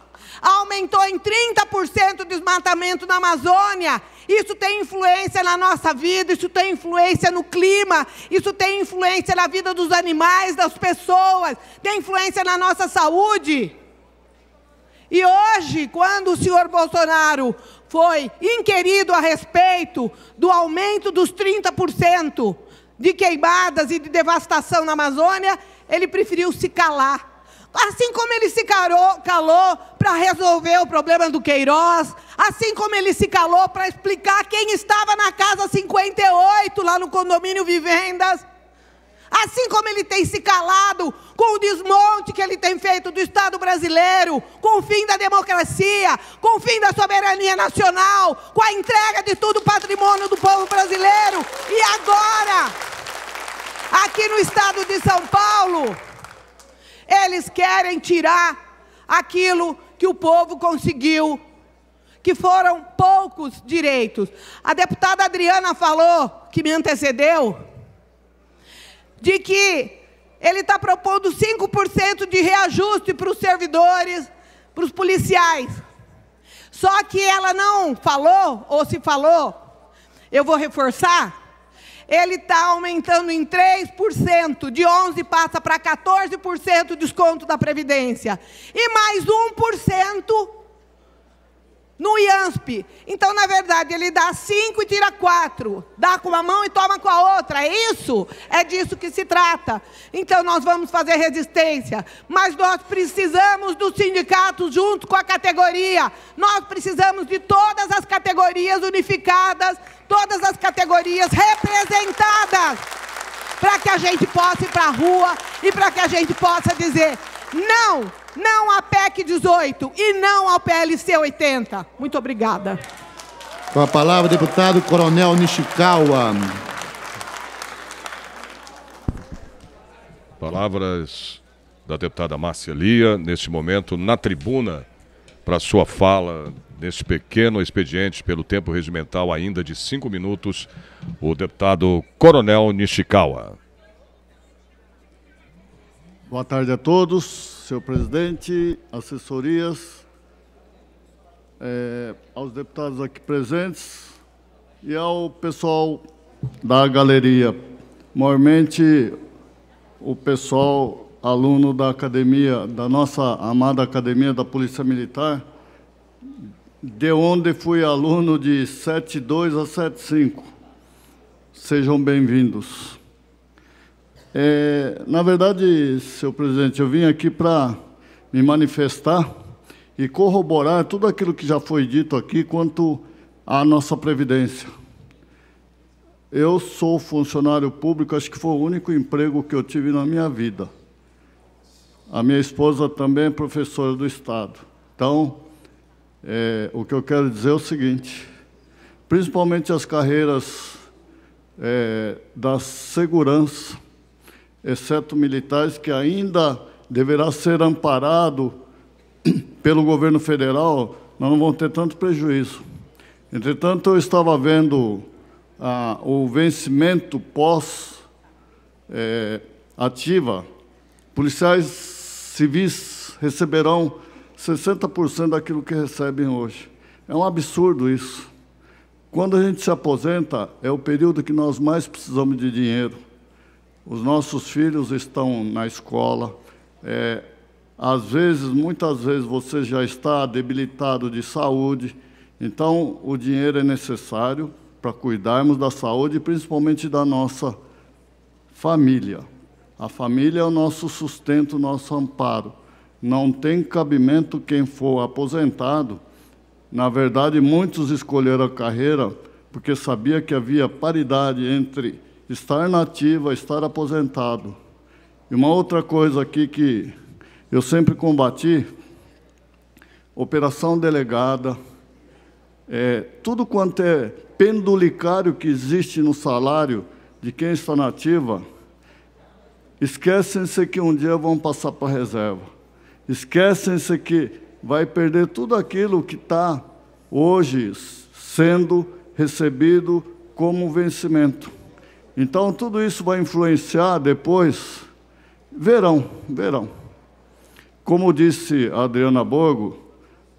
Aumentou em 30% o desmatamento na Amazônia. Isso tem influência na nossa vida, isso tem influência no clima, isso tem influência na vida dos animais, das pessoas, tem influência na nossa saúde. E hoje, quando o senhor Bolsonaro foi inquirido a respeito do aumento dos 30% de queimadas e de devastação na Amazônia, ele preferiu se calar. Assim como ele se calou, calou para resolver o problema do Queiroz, assim como ele se calou para explicar quem estava na casa 58, lá no condomínio Vivendas, assim como ele tem se calado com o desmonte que ele tem feito do Estado brasileiro, com o fim da democracia, com o fim da soberania nacional, com a entrega de todo o patrimônio do povo brasileiro, e agora, aqui no estado de São Paulo, eles querem tirar aquilo que o povo conseguiu, que foram poucos direitos. A deputada Adriana falou, que me antecedeu, de que ele está propondo 5% de reajuste para os servidores, para os policiais. Só que ela não falou, ou se falou, eu vou reforçar, ele está aumentando em 3%, de 11% passa para 14% desconto da Previdência. E mais 1% no IANSP. Então, na verdade, ele dá 5 e tira 4. Dá com uma mão e toma com a outra. É isso? É disso que se trata. Então, nós vamos fazer resistência. Mas nós precisamos dos sindicatos junto com a categoria. Nós precisamos de todas as categorias unificadas todas as categorias representadas, para que a gente possa ir para a rua e para que a gente possa dizer não, não à PEC 18 e não ao PLC 80. Muito obrigada.
Com a palavra, deputado Coronel Nishikawa.
Palavras da deputada Márcia Lia, neste momento, na tribuna, para sua fala neste pequeno expediente, pelo tempo regimental ainda de cinco minutos, o deputado Coronel Nishikawa.
Boa tarde a todos, senhor presidente, assessorias, é, aos deputados aqui presentes e ao pessoal da galeria. Maiormente o pessoal aluno da academia, da nossa amada Academia da Polícia Militar, de onde fui aluno de 72 a 75. Sejam bem-vindos. É, na verdade, senhor presidente, eu vim aqui para me manifestar e corroborar tudo aquilo que já foi dito aqui quanto à nossa Previdência. Eu sou funcionário público, acho que foi o único emprego que eu tive na minha vida. A minha esposa também é professora do Estado. Então, é, o que eu quero dizer é o seguinte: principalmente as carreiras é, da segurança, exceto militares, que ainda deverá ser amparado *clears throat* pelo governo federal, nós não vamos ter tanto prejuízo. Entretanto, eu estava vendo ah, o vencimento pós-ativa. É, policiais civis receberão 60% daquilo que recebem hoje. É um absurdo isso. Quando a gente se aposenta, é o período que nós mais precisamos de dinheiro. Os nossos filhos estão na escola. É, às vezes, muitas vezes, você já está debilitado de saúde. Então, o dinheiro é necessário para cuidarmos da saúde, principalmente da nossa família. A família é o nosso sustento, o nosso amparo não tem cabimento quem for aposentado. Na verdade, muitos escolheram a carreira porque sabia que havia paridade entre estar nativa e estar aposentado. E uma outra coisa aqui que eu sempre combati, operação delegada, é, tudo quanto é pendulicário que existe no salário de quem está nativa, esquecem-se que um dia vão passar para a reserva. Esquecem-se que vai perder tudo aquilo que está hoje sendo recebido como vencimento. Então, tudo isso vai influenciar depois. Verão, verão. Como disse a Adriana Borgo,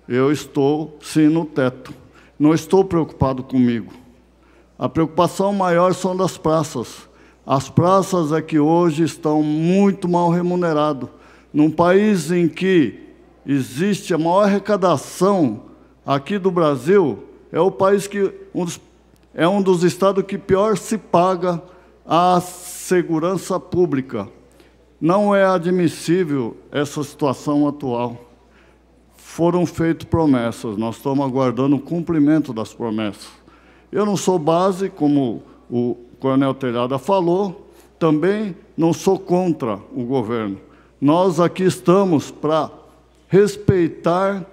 eu estou sim no teto. Não estou preocupado comigo. A preocupação maior são das praças. As praças é que hoje estão muito mal remuneradas num país em que existe a maior arrecadação aqui do Brasil, é o país que um dos, é um dos estados que pior se paga a segurança pública. Não é admissível essa situação atual. Foram feitas promessas, nós estamos aguardando o cumprimento das promessas. Eu não sou base, como o Coronel Telhada falou, também não sou contra o governo. Nós aqui estamos para respeitar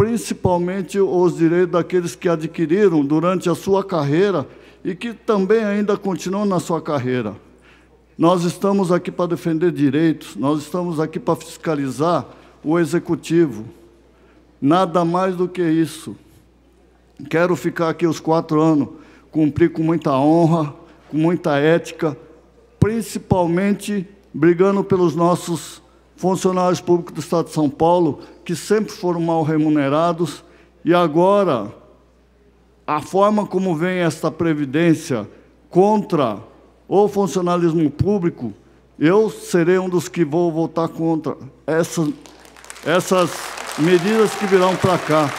principalmente os direitos daqueles que adquiriram durante a sua carreira e que também ainda continuam na sua carreira. Nós estamos aqui para defender direitos, nós estamos aqui para fiscalizar o executivo. Nada mais do que isso. Quero ficar aqui os quatro anos, cumprir com muita honra, com muita ética, principalmente brigando pelos nossos funcionários públicos do Estado de São Paulo, que sempre foram mal remunerados, e agora a forma como vem esta previdência contra o funcionalismo público, eu serei um dos que vou votar contra essas, essas medidas que virão para cá.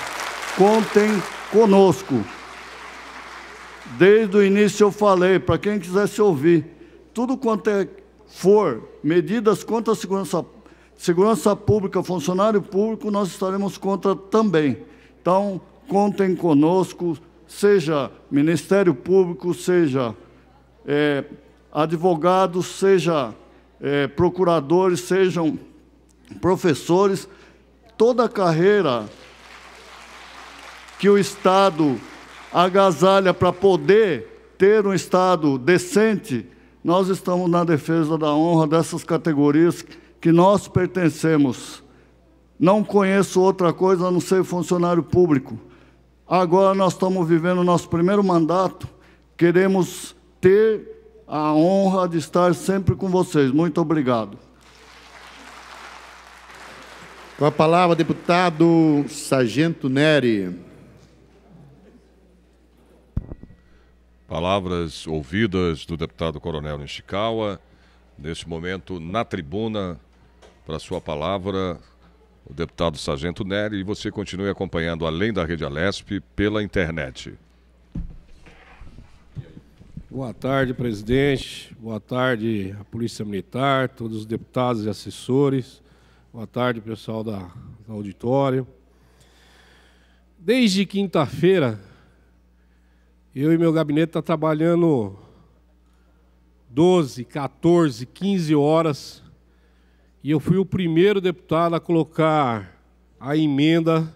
Contem conosco. Desde o início eu falei, para quem quisesse ouvir, tudo quanto é for medidas contra a segurança, segurança pública, funcionário público, nós estaremos contra também. Então, contem conosco, seja Ministério Público, seja é, advogados, seja é, procuradores, sejam professores, toda a carreira que o Estado agasalha para poder ter um Estado decente, nós estamos na defesa da honra dessas categorias que nós pertencemos. Não conheço outra coisa a não ser funcionário público. Agora nós estamos vivendo o nosso primeiro mandato, queremos ter a honra de estar sempre com vocês. Muito obrigado.
Com a palavra, deputado Sargento Neri.
Palavras ouvidas do deputado Coronel Nishikawa. Neste momento, na tribuna, para sua palavra, o deputado Sargento Nery, e você continue acompanhando além da Rede Alesp pela internet.
Boa tarde, presidente. Boa tarde, a Polícia Militar, todos os deputados e assessores. Boa tarde, pessoal da, do auditório. Desde quinta-feira, eu e meu gabinete estão tá trabalhando 12, 14, 15 horas e eu fui o primeiro deputado a colocar a emenda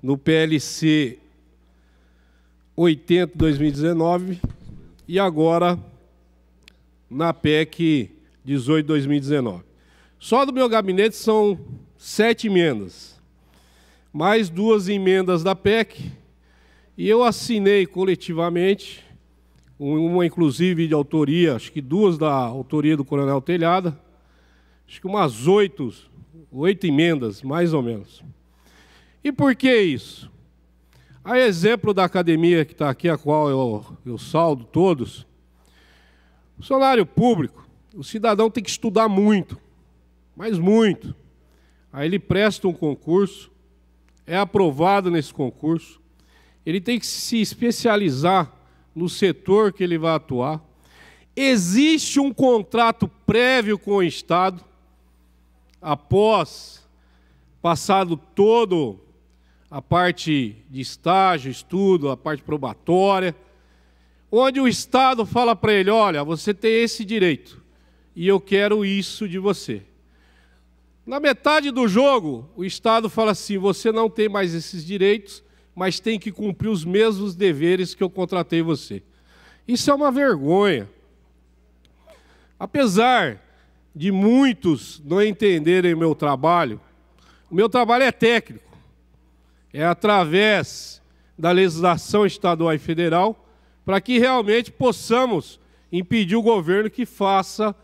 no PLC 80 2019 e agora na PEC 18 2019. Só do meu gabinete são sete emendas, mais duas emendas da PEC, e eu assinei coletivamente, uma inclusive de autoria, acho que duas da autoria do Coronel Telhada, acho que umas oito, oito emendas, mais ou menos. E por que isso? A exemplo da academia que está aqui, a qual eu, eu saldo todos, funcionário público, o cidadão tem que estudar muito, mas muito. Aí ele presta um concurso, é aprovado nesse concurso, ele tem que se especializar no setor que ele vai atuar. Existe um contrato prévio com o Estado, após passado todo a parte de estágio, estudo, a parte probatória, onde o Estado fala para ele: olha, você tem esse direito e eu quero isso de você. Na metade do jogo, o Estado fala assim: você não tem mais esses direitos, mas tem que cumprir os mesmos deveres que eu contratei você. Isso é uma vergonha. Apesar de muitos não entenderem o meu trabalho. O meu trabalho é técnico. É através da legislação estadual e federal para que realmente possamos impedir o governo que faça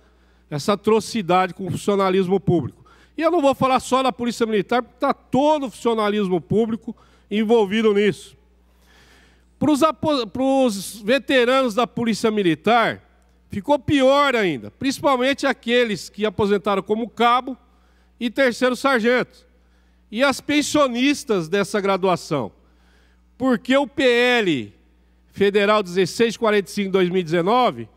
essa atrocidade com o funcionalismo público. E eu não vou falar só da Polícia Militar, porque está todo o funcionalismo público envolvido nisso. Para os veteranos da Polícia Militar, Ficou pior ainda, principalmente aqueles que aposentaram como cabo e terceiro sargento. E as pensionistas dessa graduação. Porque o PL Federal 1645-2019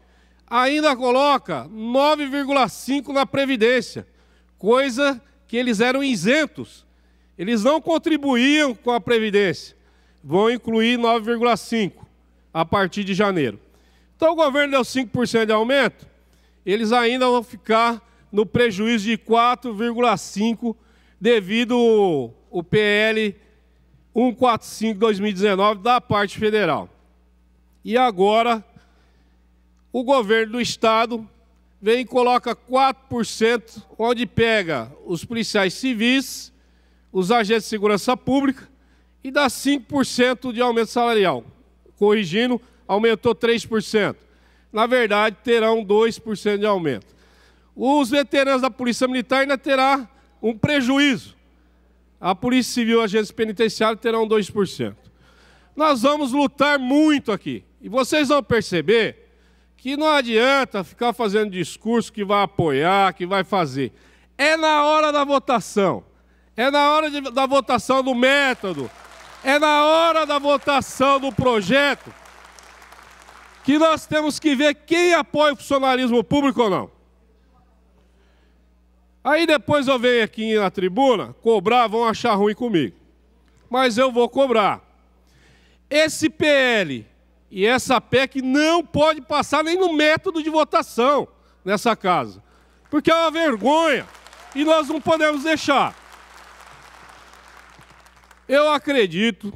ainda coloca 9,5 na Previdência, coisa que eles eram isentos. Eles não contribuíam com a Previdência. Vão incluir 9,5 a partir de janeiro. Então o governo deu 5% de aumento, eles ainda vão ficar no prejuízo de 4,5% devido ao PL 145-2019 da parte federal. E agora o governo do estado vem e coloca 4%, onde pega os policiais civis, os agentes de segurança pública e dá 5% de aumento salarial, corrigindo aumentou 3%. Na verdade, terão 2% de aumento. Os veteranos da Polícia Militar ainda terá um prejuízo. A Polícia Civil e a agência penitenciária terão 2%. Nós vamos lutar muito aqui. E vocês vão perceber que não adianta ficar fazendo discurso que vai apoiar, que vai fazer. É na hora da votação. É na hora de, da votação do método. É na hora da votação do projeto que nós temos que ver quem apoia o funcionalismo público ou não. Aí depois eu venho aqui na tribuna, cobrar, vão achar ruim comigo. Mas eu vou cobrar. Esse PL e essa PEC não pode passar nem no método de votação nessa casa. Porque é uma vergonha. E nós não podemos deixar. Eu acredito,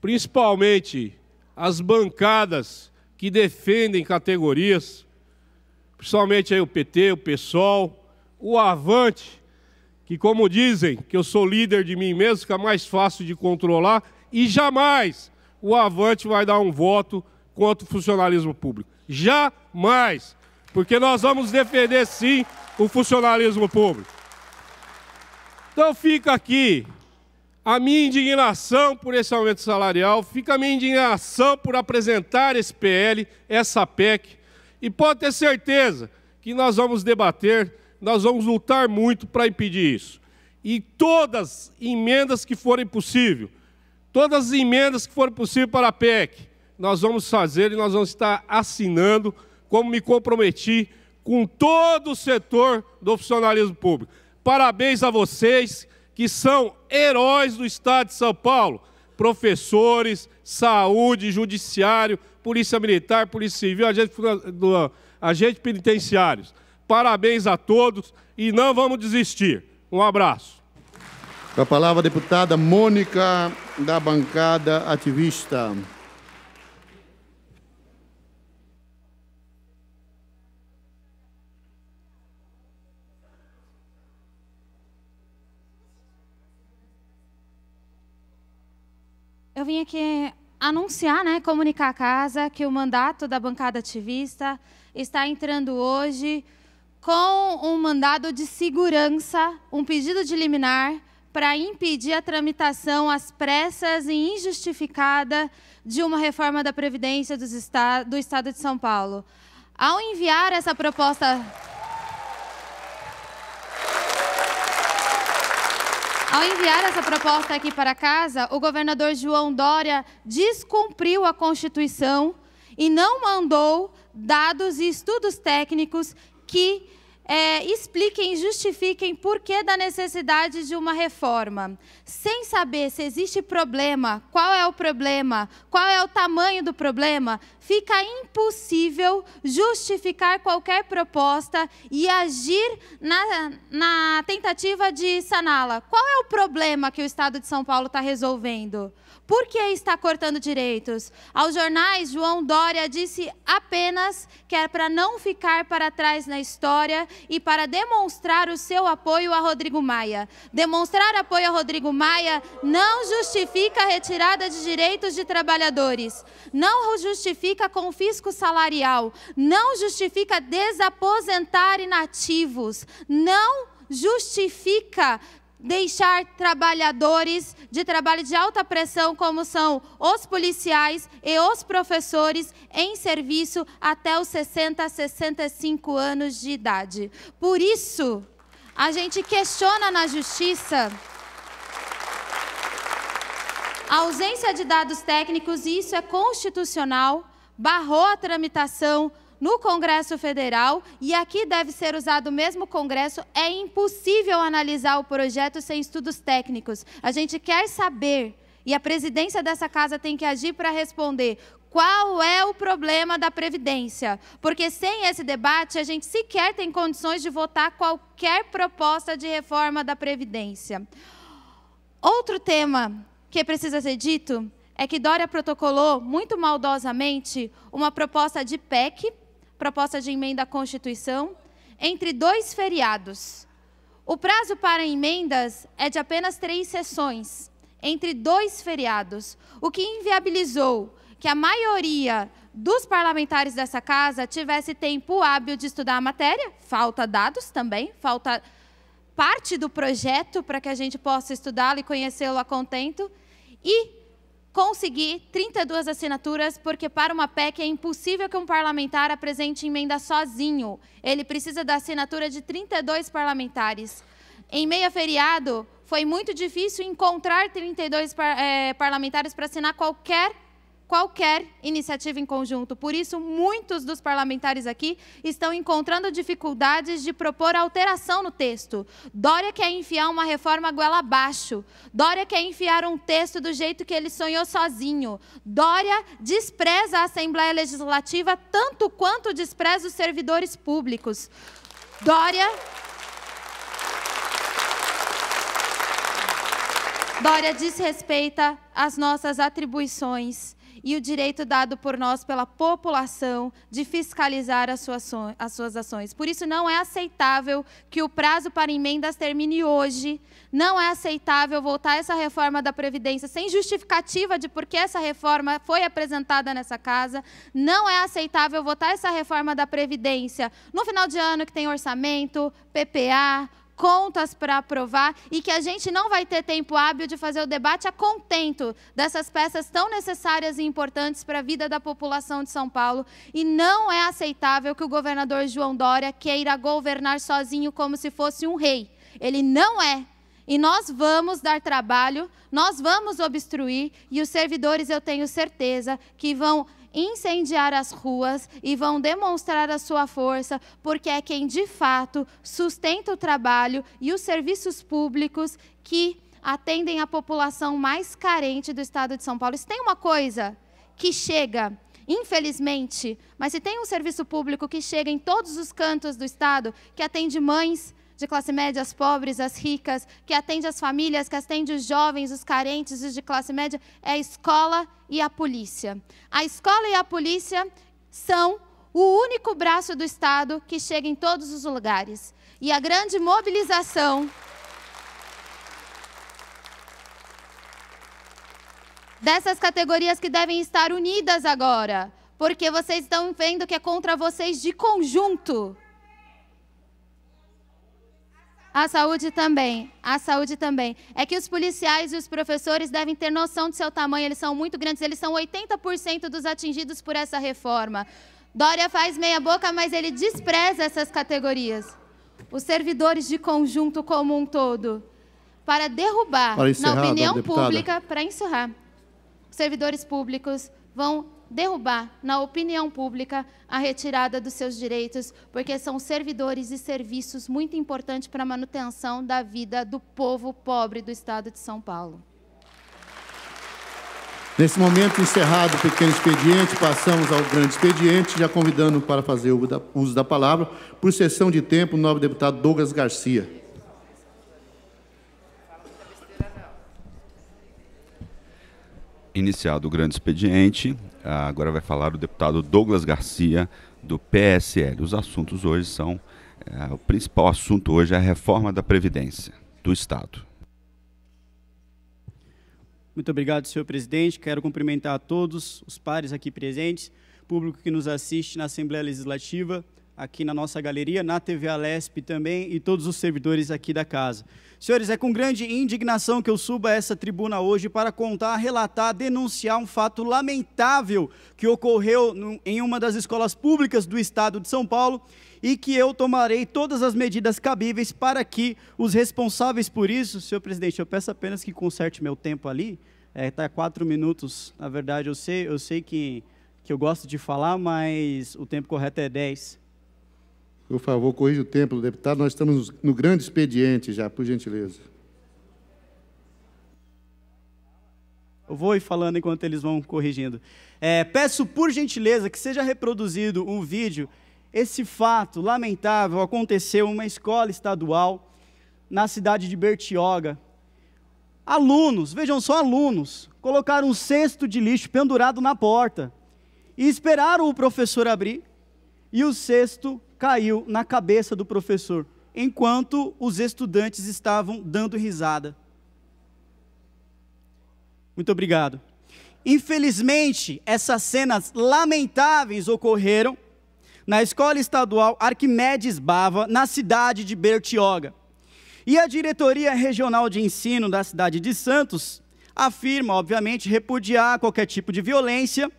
principalmente as bancadas que defendem categorias, principalmente aí o PT, o PSOL, o Avante, que como dizem que eu sou líder de mim mesmo, fica mais fácil de controlar, e jamais o Avante vai dar um voto contra o funcionalismo público. Jamais! Porque nós vamos defender sim o funcionalismo público. Então fica aqui a minha indignação por esse aumento salarial, fica a minha indignação por apresentar esse PL, essa PEC, e pode ter certeza que nós vamos debater, nós vamos lutar muito para impedir isso. e todas emendas que forem possível, todas as emendas que forem possível para a PEC, nós vamos fazer e nós vamos estar assinando, como me comprometi com todo o setor do funcionalismo público. Parabéns a vocês que são heróis do Estado de São Paulo, professores, saúde, judiciário, polícia militar, polícia civil, agente, penitenciários. Parabéns a todos e não vamos desistir. Um abraço.
Com a palavra a deputada Mônica, da bancada ativista.
Eu vim aqui anunciar, né, comunicar à casa que o mandato da bancada ativista está entrando hoje com um mandado de segurança, um pedido de liminar para impedir a tramitação às pressas e injustificada de uma reforma da Previdência do Estado de São Paulo. Ao enviar essa proposta. Ao enviar essa proposta aqui para casa, o governador João Dória descumpriu a Constituição e não mandou dados e estudos técnicos que é, expliquem e justifiquem por que da necessidade de uma reforma. Sem saber se existe problema, qual é o problema, qual é o tamanho do problema, fica impossível justificar qualquer proposta e agir na, na tentativa de saná-la. Qual é o problema que o Estado de São Paulo está resolvendo? Por que está cortando direitos? Aos jornais, João Dória disse apenas que é para não ficar para trás na história e para demonstrar o seu apoio a Rodrigo Maia. Demonstrar apoio a Rodrigo Maia não justifica a retirada de direitos de trabalhadores, não justifica confisco salarial, não justifica desaposentar inativos, não justifica deixar trabalhadores de trabalho de alta pressão, como são os policiais e os professores, em serviço até os 60 a 65 anos de idade. Por isso, a gente questiona na justiça a ausência de dados técnicos, e isso é constitucional, barrou a tramitação no Congresso Federal, e aqui deve ser usado o mesmo Congresso, é impossível analisar o projeto sem estudos técnicos. A gente quer saber, e a presidência dessa casa tem que agir para responder qual é o problema da Previdência. Porque sem esse debate, a gente sequer tem condições de votar qualquer proposta de reforma da Previdência. Outro tema que precisa ser dito é que Dória protocolou, muito maldosamente, uma proposta de PEC proposta de emenda à Constituição, entre dois feriados. O prazo para emendas é de apenas três sessões, entre dois feriados, o que inviabilizou que a maioria dos parlamentares dessa casa tivesse tempo hábil de estudar a matéria, falta dados também, falta parte do projeto para que a gente possa estudá-lo e conhecê-lo a contento, e conseguir 32 assinaturas, porque para uma PEC é impossível que um parlamentar apresente emenda sozinho. Ele precisa da assinatura de 32 parlamentares. Em meio a feriado, foi muito difícil encontrar 32 é, parlamentares para assinar qualquer qualquer iniciativa em conjunto. Por isso, muitos dos parlamentares aqui estão encontrando dificuldades de propor alteração no texto. Dória quer enfiar uma reforma goela abaixo. Dória quer enfiar um texto do jeito que ele sonhou sozinho. Dória despreza a Assembleia Legislativa tanto quanto despreza os servidores públicos. Dória Dória desrespeita as nossas atribuições e o direito dado por nós pela população de fiscalizar as suas, as suas ações. Por isso, não é aceitável que o prazo para emendas termine hoje. Não é aceitável voltar essa reforma da Previdência sem justificativa de por que essa reforma foi apresentada nessa casa. Não é aceitável votar essa reforma da Previdência no final de ano que tem orçamento, PPA, contas para aprovar e que a gente não vai ter tempo hábil de fazer o debate a contento dessas peças tão necessárias e importantes para a vida da população de São Paulo. E não é aceitável que o governador João Dória queira governar sozinho como se fosse um rei. Ele não é. E nós vamos dar trabalho, nós vamos obstruir, e os servidores, eu tenho certeza, que vão incendiar as ruas e vão demonstrar a sua força, porque é quem de fato sustenta o trabalho e os serviços públicos que atendem a população mais carente do estado de São Paulo. Se tem uma coisa que chega, infelizmente, mas se tem um serviço público que chega em todos os cantos do estado, que atende mães, de classe média, as pobres, as ricas, que atende as famílias, que atende os jovens, os carentes, os de classe média, é a escola e a polícia. A escola e a polícia são o único braço do Estado que chega em todos os lugares. E a grande mobilização dessas categorias que devem estar unidas agora, porque vocês estão vendo que é contra vocês de conjunto. A saúde também, a saúde também. É que os policiais e os professores devem ter noção do seu tamanho, eles são muito grandes, eles são 80% dos atingidos por essa reforma. Dória faz meia boca, mas ele despreza essas categorias. Os servidores de conjunto como um todo. Para derrubar,
para encerrar,
na opinião pública, para encerrar, os servidores públicos vão derrubar, na opinião pública, a retirada dos seus direitos, porque são servidores e serviços muito importantes para a manutenção da vida do povo pobre do Estado de São Paulo.
Nesse momento, encerrado o pequeno expediente, passamos ao grande expediente, já convidando para fazer o uso da palavra, por sessão de tempo, o nobre deputado Douglas Garcia.
Iniciado o grande expediente, agora vai falar o deputado Douglas Garcia, do PSL. Os assuntos hoje são. É, o principal assunto hoje é a reforma da Previdência do Estado.
Muito obrigado, senhor presidente. Quero cumprimentar a todos os pares aqui presentes, público que nos assiste na Assembleia Legislativa, aqui na nossa galeria, na TV Alesp também e todos os servidores aqui da casa. Senhores, é com grande indignação que eu subo a essa tribuna hoje para contar, relatar, denunciar um fato lamentável que ocorreu em uma das escolas públicas do estado de São Paulo e que eu tomarei todas as medidas cabíveis para que os responsáveis por isso, senhor presidente, eu peço apenas que conserte meu tempo ali, está é, tá quatro minutos, na verdade eu sei, eu sei que, que eu gosto de falar, mas o tempo correto é dez.
Por favor, corrija o tempo, deputado. Nós estamos no grande expediente já, por gentileza.
Eu vou falando enquanto eles vão corrigindo. É, peço, por gentileza, que seja reproduzido um vídeo. Esse fato lamentável aconteceu em uma escola estadual na cidade de Bertioga. Alunos, vejam só alunos, colocaram um cesto de lixo pendurado na porta e esperaram o professor abrir e o cesto caiu na cabeça do professor, enquanto os estudantes estavam dando risada. Muito obrigado. Infelizmente, essas cenas lamentáveis ocorreram na Escola Estadual Arquimedes Bava, na cidade de Bertioga. E a Diretoria Regional de Ensino da cidade de Santos afirma, obviamente, repudiar qualquer tipo de violência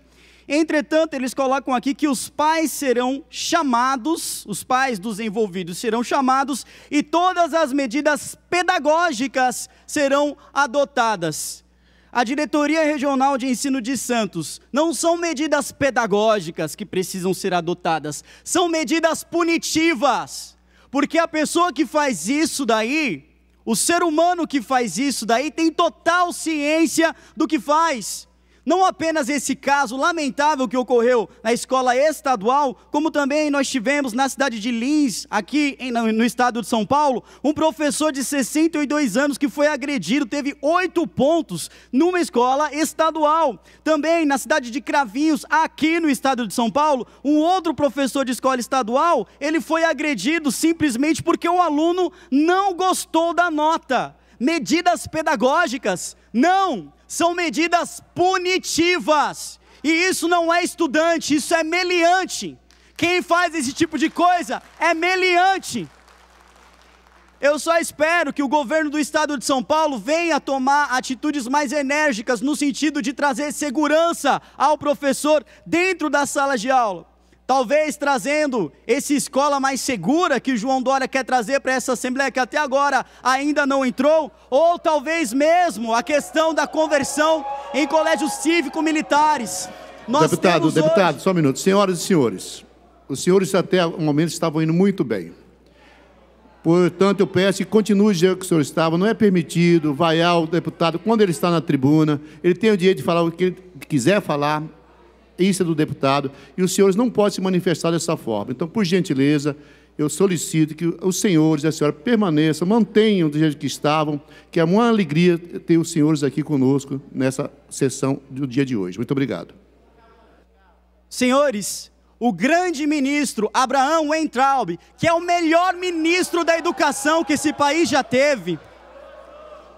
Entretanto, eles colocam aqui que os pais serão chamados, os pais dos envolvidos serão chamados e todas as medidas pedagógicas serão adotadas. A Diretoria Regional de Ensino de Santos não são medidas pedagógicas que precisam ser adotadas, são medidas punitivas. Porque a pessoa que faz isso daí, o ser humano que faz isso daí, tem total ciência do que faz. Não apenas esse caso lamentável que ocorreu na escola estadual, como também nós tivemos na cidade de Lins, aqui no estado de São Paulo, um professor de 62 anos que foi agredido, teve oito pontos numa escola estadual. Também na cidade de Cravinhos, aqui no estado de São Paulo, um outro professor de escola estadual, ele foi agredido simplesmente porque o aluno não gostou da nota. Medidas pedagógicas, não, são medidas punitivas. E isso não é estudante, isso é meliante. Quem faz esse tipo de coisa é meliante. Eu só espero que o governo do estado de São Paulo venha tomar atitudes mais enérgicas no sentido de trazer segurança ao professor dentro da sala de aula. Talvez trazendo essa escola mais segura que João Dória quer trazer para essa Assembleia, que até agora ainda não entrou, ou talvez mesmo a questão da conversão em colégios cívico-militares.
Deputado, deputado, hoje... só um minuto. Senhoras e senhores, os senhores até o momento estavam indo muito bem. Portanto, eu peço que continue do jeito que o senhor estava. Não é permitido vaiar o deputado quando ele está na tribuna. Ele tem o direito de falar o que ele quiser falar. Isso é do deputado. E os senhores não podem se manifestar dessa forma. Então, por gentileza, eu solicito que os senhores e a senhora permaneçam, mantenham do jeito que estavam, que é uma alegria ter os senhores aqui conosco nessa sessão do dia de hoje. Muito obrigado.
Senhores, o grande ministro Abraão Weintraub, que é o melhor ministro da educação que esse país já teve,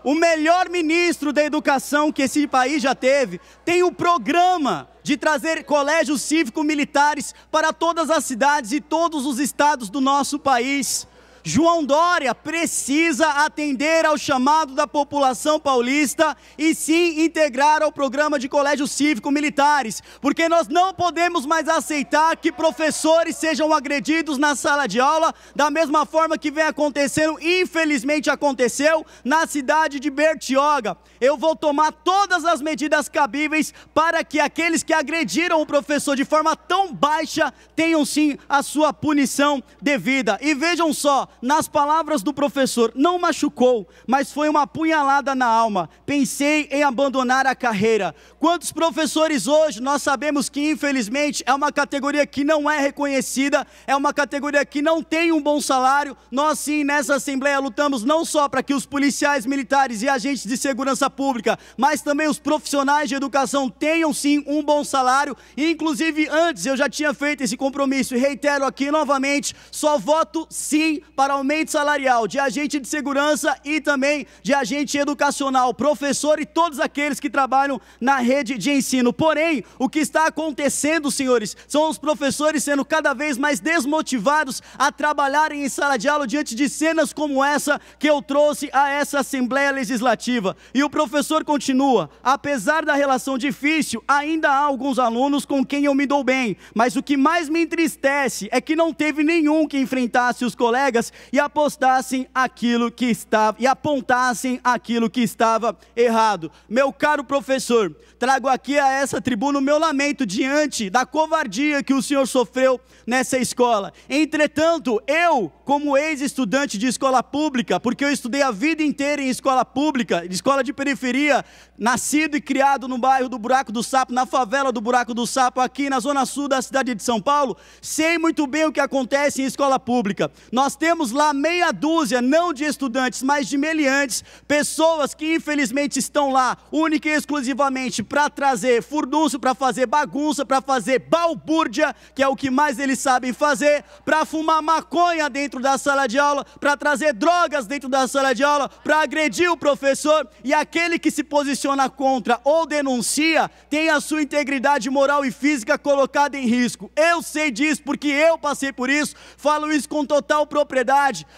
o melhor ministro da educação que esse país já teve, tem o programa de trazer colégios cívico-militares para todas as cidades e todos os estados do nosso país. João Dória precisa atender ao chamado da população paulista e sim integrar ao programa de colégios cívico-militares, porque nós não podemos mais aceitar que professores sejam agredidos na sala de aula, da mesma forma que vem acontecendo, infelizmente aconteceu, na cidade de Bertioga. Eu vou tomar todas as medidas cabíveis para que aqueles que agrediram o professor de forma tão baixa tenham sim a sua punição devida. E vejam só, nas palavras do professor, não machucou, mas foi uma punhalada na alma. Pensei em abandonar a carreira. Quantos professores hoje nós sabemos que, infelizmente, é uma categoria que não é reconhecida, é uma categoria que não tem um bom salário. Nós, sim, nessa Assembleia, lutamos não só para que os policiais militares e agentes de segurança pública, mas também os profissionais de educação tenham, sim, um bom salário. E, inclusive, antes eu já tinha feito esse compromisso e reitero aqui novamente: só voto sim para aumento salarial de agente de segurança e também de agente educacional, professor e todos aqueles que trabalham na rede de ensino. Porém, o que está acontecendo, senhores, são os professores sendo cada vez mais desmotivados a trabalharem em sala de aula diante de cenas como essa que eu trouxe a essa Assembleia Legislativa. E o professor continua: apesar da relação difícil, ainda há alguns alunos com quem eu me dou bem, mas o que mais me entristece é que não teve nenhum que enfrentasse os colegas e apostassem aquilo que estava e apontassem aquilo que estava errado. Meu caro professor, trago aqui a essa tribuna o meu lamento diante da covardia que o senhor sofreu nessa escola. Entretanto, eu, como ex-estudante de escola pública, porque eu estudei a vida inteira em escola pública, escola de periferia, nascido e criado no bairro do Buraco do Sapo, na favela do Buraco do Sapo, aqui na zona sul da cidade de São Paulo, sei muito bem o que acontece em escola pública. Nós temos lá meia dúzia, não de estudantes, mas de meliantes, pessoas que infelizmente estão lá única e exclusivamente para trazer furdúncio, para fazer bagunça, para fazer balbúrdia, que é o que mais eles sabem fazer, para fumar maconha dentro da sala de aula, para trazer drogas dentro da sala de aula, para agredir o professor e aquele que se posiciona contra ou denuncia tem a sua integridade moral e física colocada em risco. Eu sei disso porque eu passei por isso, falo isso com total propriedade,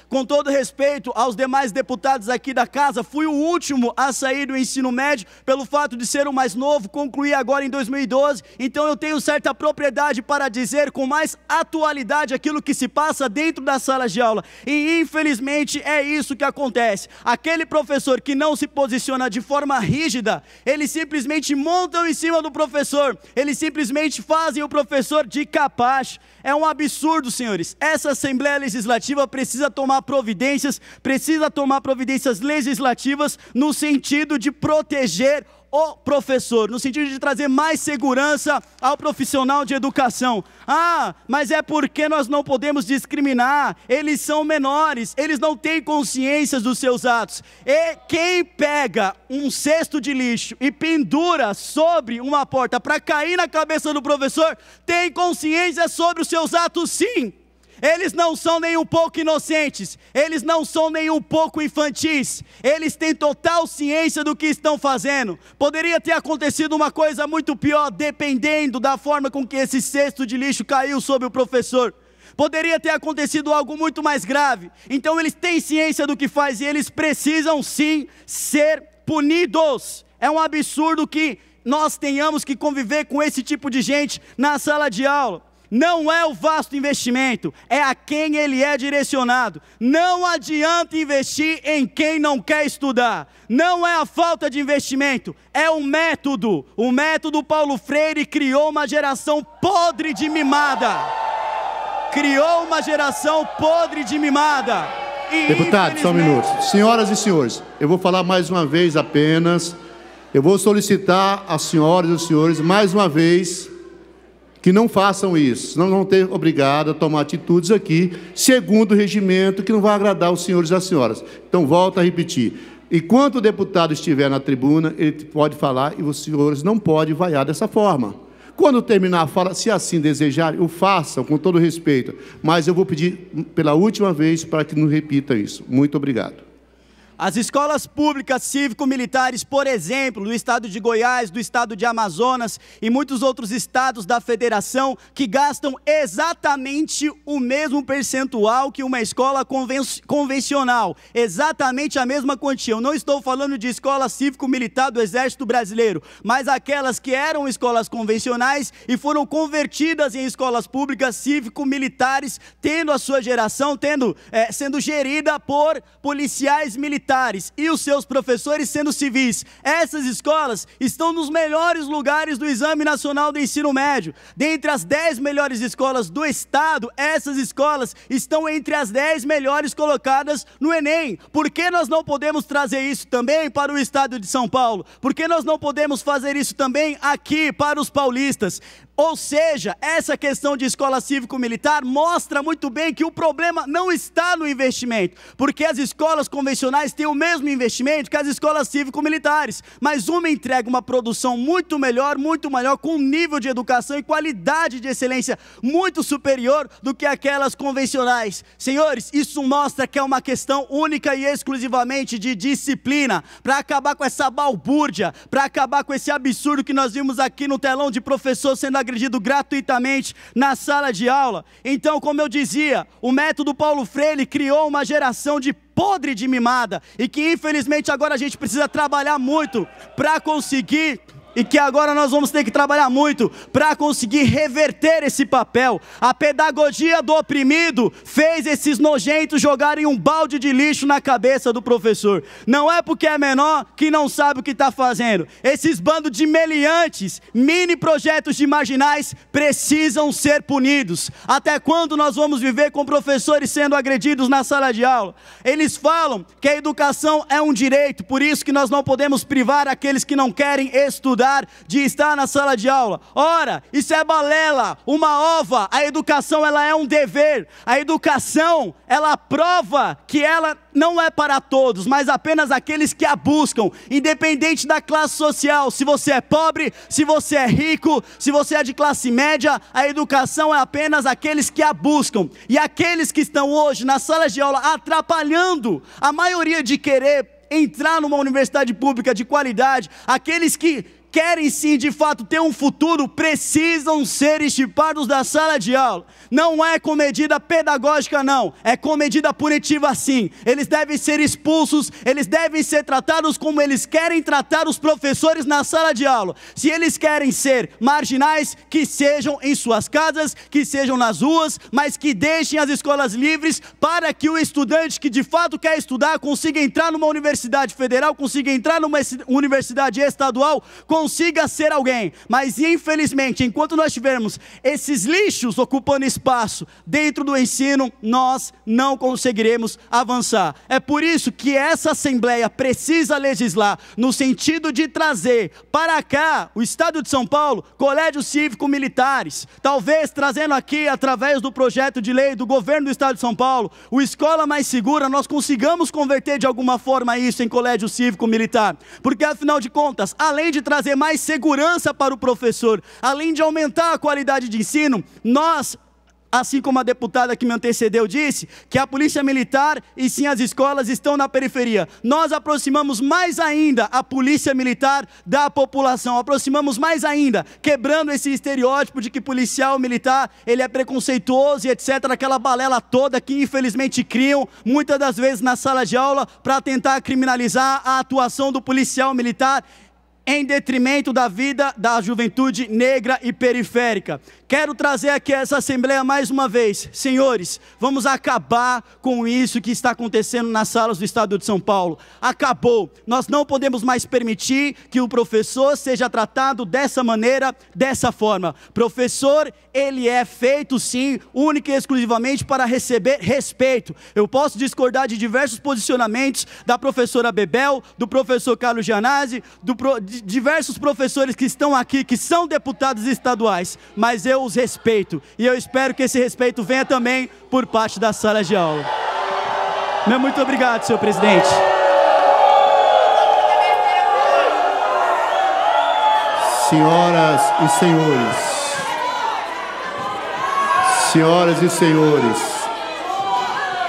com todo respeito aos demais deputados aqui da casa, fui o último a sair do ensino médio pelo fato de ser o mais novo, concluí agora em 2012, então eu tenho certa propriedade para dizer com mais atualidade aquilo que se passa dentro das salas de aula. E infelizmente é isso que acontece. Aquele professor que não se posiciona de forma rígida, eles simplesmente montam em cima do professor, eles simplesmente fazem o professor de capaz. É um absurdo, senhores. Essa Assembleia Legislativa precisa tomar providências, precisa tomar providências legislativas no sentido de proteger o professor, no sentido de trazer mais segurança ao profissional de educação. Ah, mas é porque nós não podemos discriminar, eles são menores, eles não têm consciência dos seus atos. E quem pega um cesto de lixo e pendura sobre uma porta para cair na cabeça do professor, tem consciência sobre os seus atos, sim. Eles não são nem um pouco inocentes, eles não são nem um pouco infantis, eles têm total ciência do que estão fazendo. Poderia ter acontecido uma coisa muito pior, dependendo da forma com que esse cesto de lixo caiu sobre o professor. Poderia ter acontecido algo muito mais grave. Então eles têm ciência do que faz e eles precisam sim ser punidos. É um absurdo que nós tenhamos que conviver com esse tipo de gente na sala de aula. Não é o vasto investimento, é a quem ele é direcionado. Não adianta investir em quem não quer estudar. Não é a falta de investimento, é o método. O método Paulo Freire criou uma geração podre de mimada. Criou uma geração podre de mimada.
E Deputado, só um minuto. Senhoras e senhores, eu vou falar mais uma vez apenas. Eu vou solicitar às senhoras e aos senhores, mais uma vez, que não façam isso, senão vão ter obrigado a tomar atitudes aqui, segundo o regimento, que não vai agradar os senhores e as senhoras. Então, volto a repetir. Enquanto o deputado estiver na tribuna, ele pode falar e os senhores não podem vaiar dessa forma. Quando terminar a fala, se assim desejarem, o façam com todo respeito. Mas eu vou pedir pela última vez para que não repita isso. Muito obrigado.
As escolas públicas cívico-militares, por exemplo, do estado de Goiás, do estado de Amazonas e muitos outros estados da federação, que gastam exatamente o mesmo percentual que uma escola conven convencional, exatamente a mesma quantia. Eu não estou falando de escola cívico-militar do Exército Brasileiro, mas aquelas que eram escolas convencionais e foram convertidas em escolas públicas cívico-militares, tendo a sua geração, tendo, é, sendo gerida por policiais militares militares e os seus professores sendo civis. Essas escolas estão nos melhores lugares do Exame Nacional do Ensino Médio. Dentre as 10 melhores escolas do estado, essas escolas estão entre as 10 melhores colocadas no Enem. Por que nós não podemos trazer isso também para o estado de São Paulo? Por que nós não podemos fazer isso também aqui para os paulistas? Ou seja, essa questão de escola cívico-militar mostra muito bem que o problema não está no investimento, porque as escolas convencionais têm o mesmo investimento que as escolas cívico-militares, mas uma entrega uma produção muito melhor, muito maior, com um nível de educação e qualidade de excelência muito superior do que aquelas convencionais. Senhores, isso mostra que é uma questão única e exclusivamente de disciplina, para acabar com essa balbúrdia, para acabar com esse absurdo que nós vimos aqui no telão de professor sendo agredido gratuitamente na sala de aula. Então, como eu dizia, o método Paulo Freire criou uma geração de podre de mimada e que infelizmente agora a gente precisa trabalhar muito para conseguir e que agora nós vamos ter que trabalhar muito para conseguir reverter esse papel. A pedagogia do oprimido fez esses nojentos jogarem um balde de lixo na cabeça do professor. Não é porque é menor que não sabe o que está fazendo. Esses bandos de meliantes, mini projetos de marginais, precisam ser punidos. Até quando nós vamos viver com professores sendo agredidos na sala de aula? Eles falam que a educação é um direito, por isso que nós não podemos privar aqueles que não querem estudar de estar na sala de aula. Ora, isso é balela, uma ova. A educação ela é um dever. A educação, ela prova que ela não é para todos, mas apenas aqueles que a buscam, independente da classe social. Se você é pobre, se você é rico, se você é de classe média, a educação é apenas aqueles que a buscam. E aqueles que estão hoje nas salas de aula atrapalhando a maioria de querer entrar numa universidade pública de qualidade, aqueles que querem sim de fato ter um futuro, precisam ser estipados da sala de aula. Não é com medida pedagógica, não, é com medida punitiva sim. Eles devem ser expulsos, eles devem ser tratados como eles querem tratar os professores na sala de aula. Se eles querem ser marginais, que sejam em suas casas, que sejam nas ruas, mas que deixem as escolas livres para que o estudante que de fato quer estudar consiga entrar numa universidade federal, consiga entrar numa universidade estadual, consiga ser alguém. Mas infelizmente, enquanto nós tivermos esses lixos ocupando espaço dentro do ensino, nós não conseguiremos avançar. É por isso que essa Assembleia precisa legislar no sentido de trazer para cá o Estado de São Paulo, colégios cívico-militares, talvez trazendo aqui através do projeto de lei do governo do Estado de São Paulo, o Escola Mais Segura, nós consigamos converter de alguma forma isso em colégio cívico-militar, porque afinal de contas, além de trazer trazer mais segurança para o professor, além de aumentar a qualidade de ensino, nós assim como a deputada que me antecedeu disse, que a polícia militar e sim as escolas estão na periferia. Nós aproximamos mais ainda a polícia militar da população, aproximamos mais ainda, quebrando esse estereótipo de que policial militar, ele é preconceituoso e etc, aquela balela toda que infelizmente criam, muitas das vezes na sala de aula, para tentar criminalizar a atuação do policial militar em detrimento da vida da juventude negra e periférica. Quero trazer aqui essa Assembleia mais uma vez. Senhores, vamos acabar com isso que está acontecendo nas salas do Estado de São Paulo. Acabou. Nós não podemos mais permitir que o professor seja tratado dessa maneira, dessa forma. Professor, ele é feito sim, única e exclusivamente para receber respeito. Eu posso discordar de diversos posicionamentos da professora Bebel, do professor Carlos Gianazzi, do pro, de diversos professores que estão aqui, que são deputados estaduais, mas eu os respeito e eu espero que esse respeito venha também por parte das salas de aula. Meu muito obrigado, senhor presidente.
Senhoras e senhores, senhoras e senhores,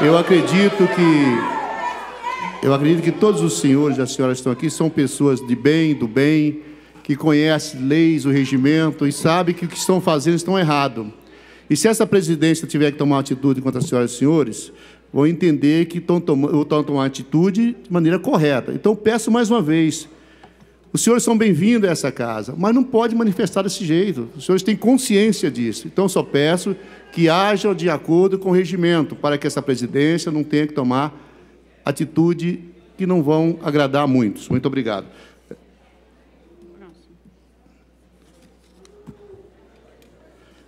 eu acredito que eu acredito que todos os senhores e as senhoras que estão aqui são pessoas de bem, do bem, que conhecem leis, o regimento e sabem que o que estão fazendo estão errado. E se essa presidência tiver que tomar uma atitude contra as senhoras e senhores, vão entender que estão tomando, estão tomando atitude de maneira correta. Então, peço mais uma vez, os senhores são bem-vindos a essa casa, mas não pode manifestar desse jeito. Os senhores têm consciência disso. Então, só peço que hajam de acordo com o regimento, para que essa presidência não tenha que tomar atitude que não vão agradar a muitos. Muito obrigado.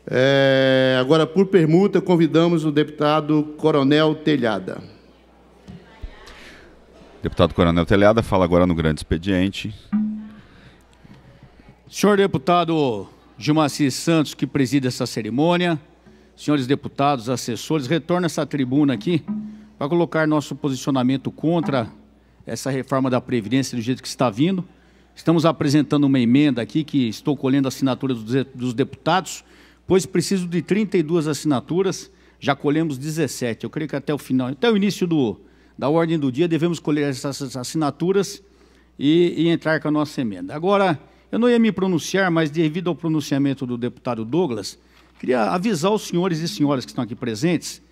É, agora, por permuta, convidamos o deputado Coronel Telhada.
Deputado Coronel Telhada fala agora no grande expediente.
Senhor deputado Gilmaci Santos, que preside essa cerimônia, senhores deputados, assessores, retorna essa tribuna aqui para colocar nosso posicionamento contra essa reforma da Previdência do jeito que está vindo. Estamos apresentando uma emenda aqui que estou colhendo assinaturas dos deputados, pois preciso de 32 assinaturas, já colhemos 17. Eu creio que até o final, até o início do, da ordem do dia, devemos colher essas assinaturas e, e entrar com a nossa emenda. Agora, eu não ia me pronunciar, mas devido ao pronunciamento do deputado Douglas, queria avisar os senhores e senhoras que estão aqui presentes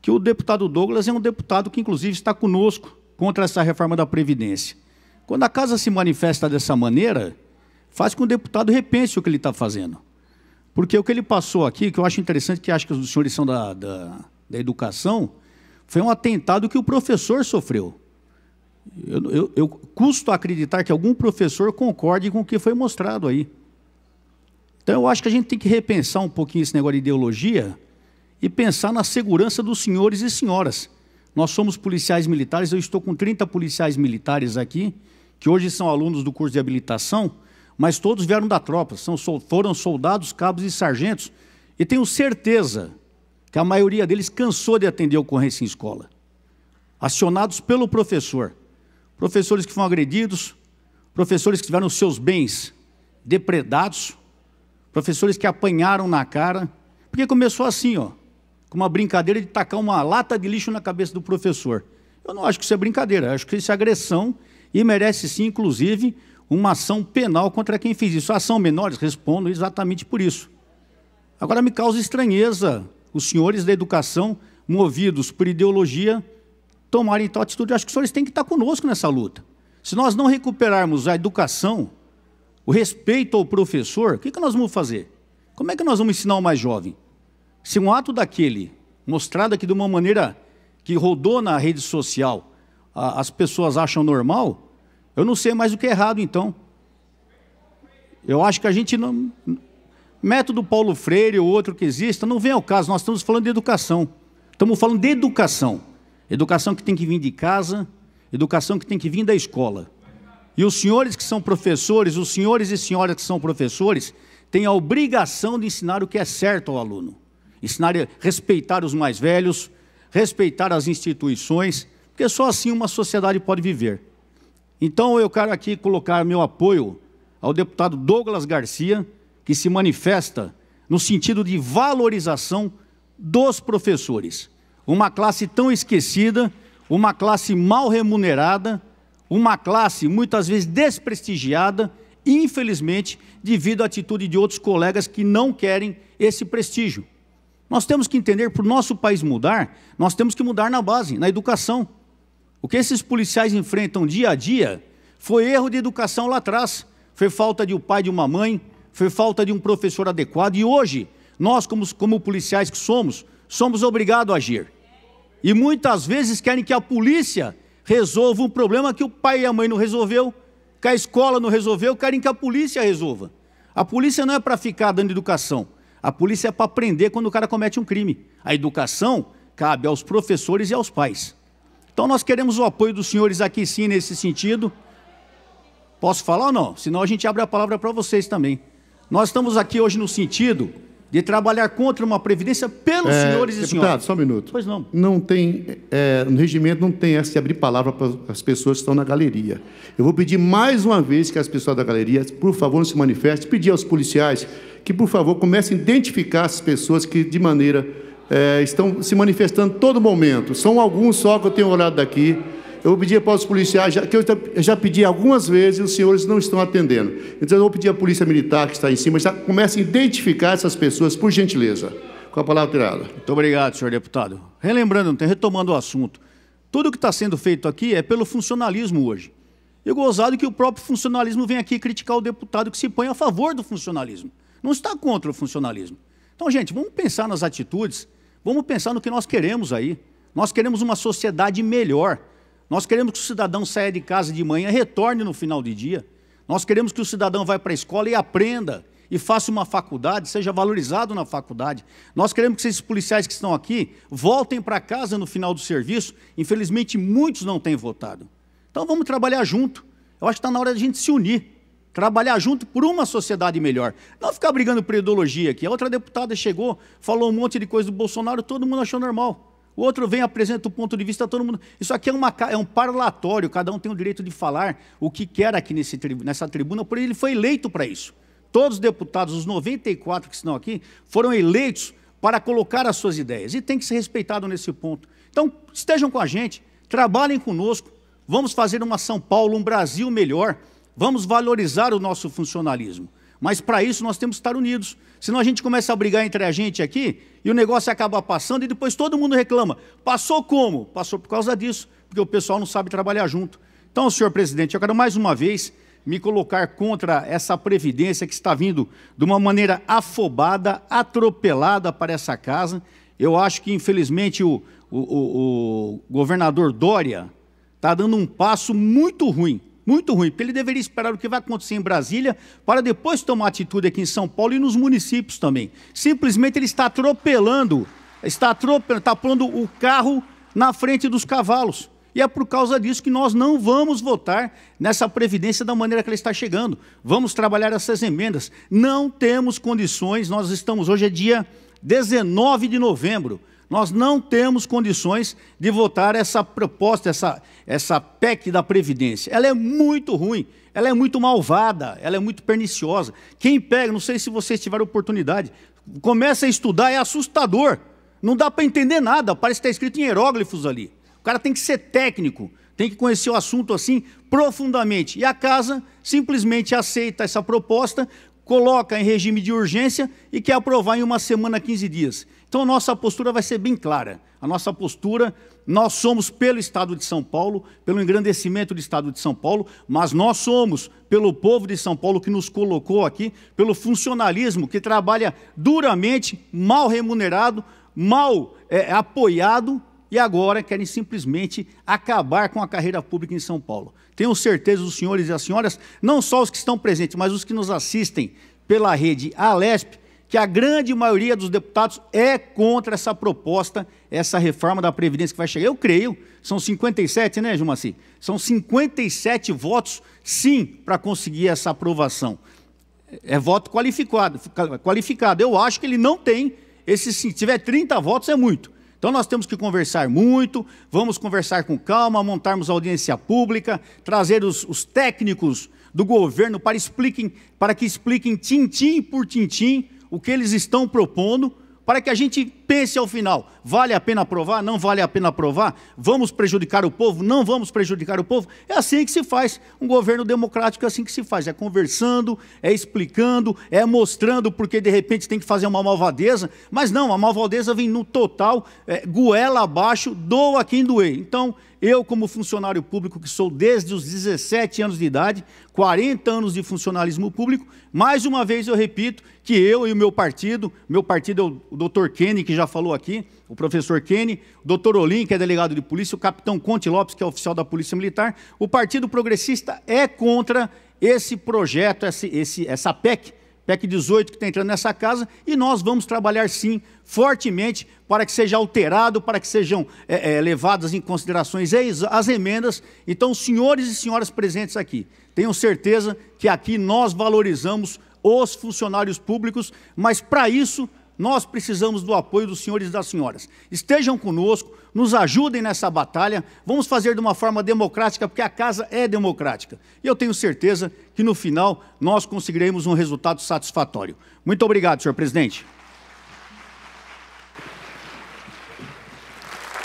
que o deputado Douglas é um deputado que, inclusive, está conosco contra essa reforma da Previdência. Quando a casa se manifesta dessa maneira, faz com que o deputado repense o que ele está fazendo. Porque o que ele passou aqui, que eu acho interessante, que acho que os senhores são da, da, da educação, foi um atentado que o professor sofreu. Eu, eu, eu custo acreditar que algum professor concorde com o que foi mostrado aí. Então eu acho que a gente tem que repensar um pouquinho esse negócio de ideologia e pensar na segurança dos senhores e senhoras. Nós somos policiais militares, eu estou com 30 policiais militares aqui, que hoje são alunos do curso de habilitação, mas todos vieram da tropa, são, foram soldados, cabos e sargentos, e tenho certeza que a maioria deles cansou de atender ocorrência em escola, acionados pelo professor. Professores que foram agredidos, professores que tiveram seus bens depredados, professores que apanharam na cara, porque começou assim, ó, com uma brincadeira de tacar uma lata de lixo na cabeça do professor. Eu não acho que isso é brincadeira, acho que isso é agressão e merece sim, inclusive, uma ação penal contra quem fez isso. A ação menores respondem exatamente por isso. Agora me causa estranheza os senhores da educação, movidos por ideologia, tomarem tal atitude. Acho que os senhores têm que estar conosco nessa luta. Se nós não recuperarmos a educação, o respeito ao professor, o que, que nós vamos fazer? Como é que nós vamos ensinar o mais jovem? Se um ato daquele, mostrado aqui de uma maneira que rodou na rede social, a, as pessoas acham normal, eu não sei mais o que é errado, então. Eu acho que a gente não. Método Paulo Freire ou outro que exista, não vem ao caso, nós estamos falando de educação. Estamos falando de educação. Educação que tem que vir de casa, educação que tem que vir da escola. E os senhores que são professores, os senhores e senhoras que são professores, têm a obrigação de ensinar o que é certo ao aluno. Ensinar a respeitar os mais velhos, respeitar as instituições, porque só assim uma sociedade pode viver. Então eu quero aqui colocar meu apoio ao deputado Douglas Garcia, que se manifesta no sentido de valorização dos professores uma classe tão esquecida, uma classe mal remunerada, uma classe muitas vezes desprestigiada, infelizmente, devido à atitude de outros colegas que não querem esse prestígio. Nós temos que entender, para o nosso país mudar, nós temos que mudar na base, na educação. O que esses policiais enfrentam dia a dia foi erro de educação lá atrás, foi falta de um pai, de uma mãe, foi falta de um professor adequado. E hoje, nós, como, como policiais que somos, somos obrigados a agir. E muitas vezes querem que a polícia resolva um problema que o pai e a mãe não resolveu, que a escola não resolveu, querem que a polícia resolva. A polícia não é para ficar dando educação. A polícia é para prender quando o cara comete um crime. A educação cabe aos professores e aos pais. Então nós queremos o apoio dos senhores aqui sim nesse sentido. Posso falar ou não? Senão a gente abre a palavra para vocês também. Nós estamos aqui hoje no sentido de trabalhar contra uma previdência pelos
É,
senhores e
deputado,
senhoras.
só um minuto.
Pois não.
Não tem, é, no regimento não tem essa de abrir palavra para as pessoas que estão na galeria. Eu vou pedir mais uma vez que as pessoas da galeria, por favor, não se manifestem, pedir aos policiais que, por favor, comecem a identificar as pessoas que, de maneira, é, estão se manifestando todo momento. São alguns só que eu tenho olhado daqui. Eu vou pedir para os policiais, já, que eu já, pedi algumas vezes e os senhores não estão atendendo. Então, eu vou pedir à Polícia Militar, que está em cima, já comece a identificar essas pessoas, por gentileza. Com a palavra tirada.
Muito obrigado, senhor deputado. Relembrando, retomando o assunto, tudo que está sendo feito aqui é pelo funcionalismo hoje. E gozado que o próprio funcionalismo vem aqui criticar o deputado que se põe a favor do funcionalismo. Não está contra o funcionalismo. Então, gente, vamos pensar nas atitudes, vamos pensar no que nós queremos aí. Nós queremos uma sociedade melhor. Nós queremos que o cidadão saia de casa de manhã e retorne no final de dia. Nós queremos que o cidadão vá para a escola e aprenda e faça uma faculdade, seja valorizado na faculdade. Nós queremos que esses policiais que estão aqui voltem para casa no final do serviço. Infelizmente, muitos não têm votado. Então vamos trabalhar junto. Eu acho que está na hora de a gente se unir. Trabalhar junto por uma sociedade melhor. Não ficar brigando por ideologia aqui. A outra deputada chegou, falou um monte de coisa do Bolsonaro, todo mundo achou normal. O outro vem, apresenta o ponto de vista, todo mundo. Isso aqui é, uma, é um parlatório, cada um tem o direito de falar o que quer aqui nesse, nessa tribuna, porém ele foi eleito para isso. Todos os deputados, os 94 que estão aqui, foram eleitos para colocar as suas ideias. E tem que ser respeitado nesse ponto. Então, estejam com a gente, trabalhem conosco, vamos fazer uma São Paulo, um Brasil melhor, vamos valorizar o nosso funcionalismo. Mas para isso nós temos que estar unidos. Senão a gente começa a brigar entre a gente aqui e o negócio acaba passando e depois todo mundo reclama. Passou como? Passou por causa disso, porque o pessoal não sabe trabalhar junto. Então, senhor presidente, eu quero mais uma vez me colocar contra essa previdência que está vindo de uma maneira afobada, atropelada para essa casa. Eu acho que, infelizmente, o, o- o- o governador Dória está dando um passo muito ruim, muito ruim, porque ele deveria esperar o que vai acontecer em Brasília para depois tomar atitude aqui em São Paulo e nos municípios também. Simplesmente ele está atropelando, está atropelando, está pondo o carro na frente dos cavalos. E é por causa disso que nós não vamos votar nessa previdência da maneira que ela está chegando. Vamos trabalhar essas emendas. Não temos condições, nós estamos, hoje é dia 19 de novembro, nós não temos condições de votar essa proposta, essa, essa PEC da Previdência. Ela é muito ruim, ela é muito malvada, ela é muito perniciosa. Quem pega, não sei se vocês tiveram oportunidade, começa a estudar, é assustador. Não dá para entender nada, parece que está escrito em hieróglifos ali. O cara tem que ser técnico, tem que conhecer o assunto assim profundamente. E a casa simplesmente aceita essa proposta, coloca em regime de urgência e quer aprovar em uma semana, 15 dias. Então a nossa postura vai ser bem clara. A nossa postura, nós somos pelo Estado de São Paulo, pelo engrandecimento do Estado de São Paulo, mas nós somos pelo povo de São Paulo que nos colocou aqui, pelo funcionalismo que trabalha duramente, mal remunerado, mal é, apoiado e agora querem simplesmente acabar com a carreira pública em São Paulo. Tenho certeza, os senhores e as senhoras, não só os que estão presentes, mas os que nos assistem pela rede Alesp, que a grande maioria dos deputados é contra essa proposta, essa reforma da Previdência que vai chegar. Eu creio, são 57, né, Jumaci? São 57 votos, sim, para conseguir essa aprovação. É voto qualificado, qualificado. Eu acho que ele não tem esse, se tiver 30 votos é muito. Então nós temos que conversar muito, vamos conversar com calma, montarmos audiência pública, trazer os, os técnicos do governo para, expliquem, para que expliquem tintim por tintim o que eles estão propondo, para que a gente pense ao final: vale a pena aprovar? Não vale a pena aprovar? Vamos prejudicar o povo? Não vamos prejudicar o povo? É assim que se faz. Um governo democrático é assim que se faz: é conversando, é explicando, é mostrando porque de repente tem que fazer uma malvadeza. Mas não, a malvadeza vem no total, é, goela abaixo, doa quem doer. Então, eu, como funcionário público, que sou desde os 17 anos de idade, 40 anos de funcionalismo público, mais uma vez eu repito que eu e o meu partido, meu partido é o doutor Kenny, que já falou aqui, o professor Kenny, o doutor Olim, que é delegado de polícia, o capitão Conte Lopes, que é oficial da Polícia Militar, o Partido Progressista é contra esse projeto, esse, esse, essa PEC, PEC 18 que está entrando nessa casa, e nós vamos trabalhar sim, fortemente, para que seja alterado, para que sejam é, é, levadas em considerações as emendas. Então, senhores e senhoras presentes aqui, tenham certeza que aqui nós valorizamos os funcionários públicos, mas para isso nós precisamos do apoio dos senhores e das senhoras. Estejam conosco, nos ajudem nessa batalha, vamos fazer de uma forma democrática, porque a casa é democrática. E eu tenho certeza que no final nós conseguiremos um resultado satisfatório. Muito obrigado, senhor presidente.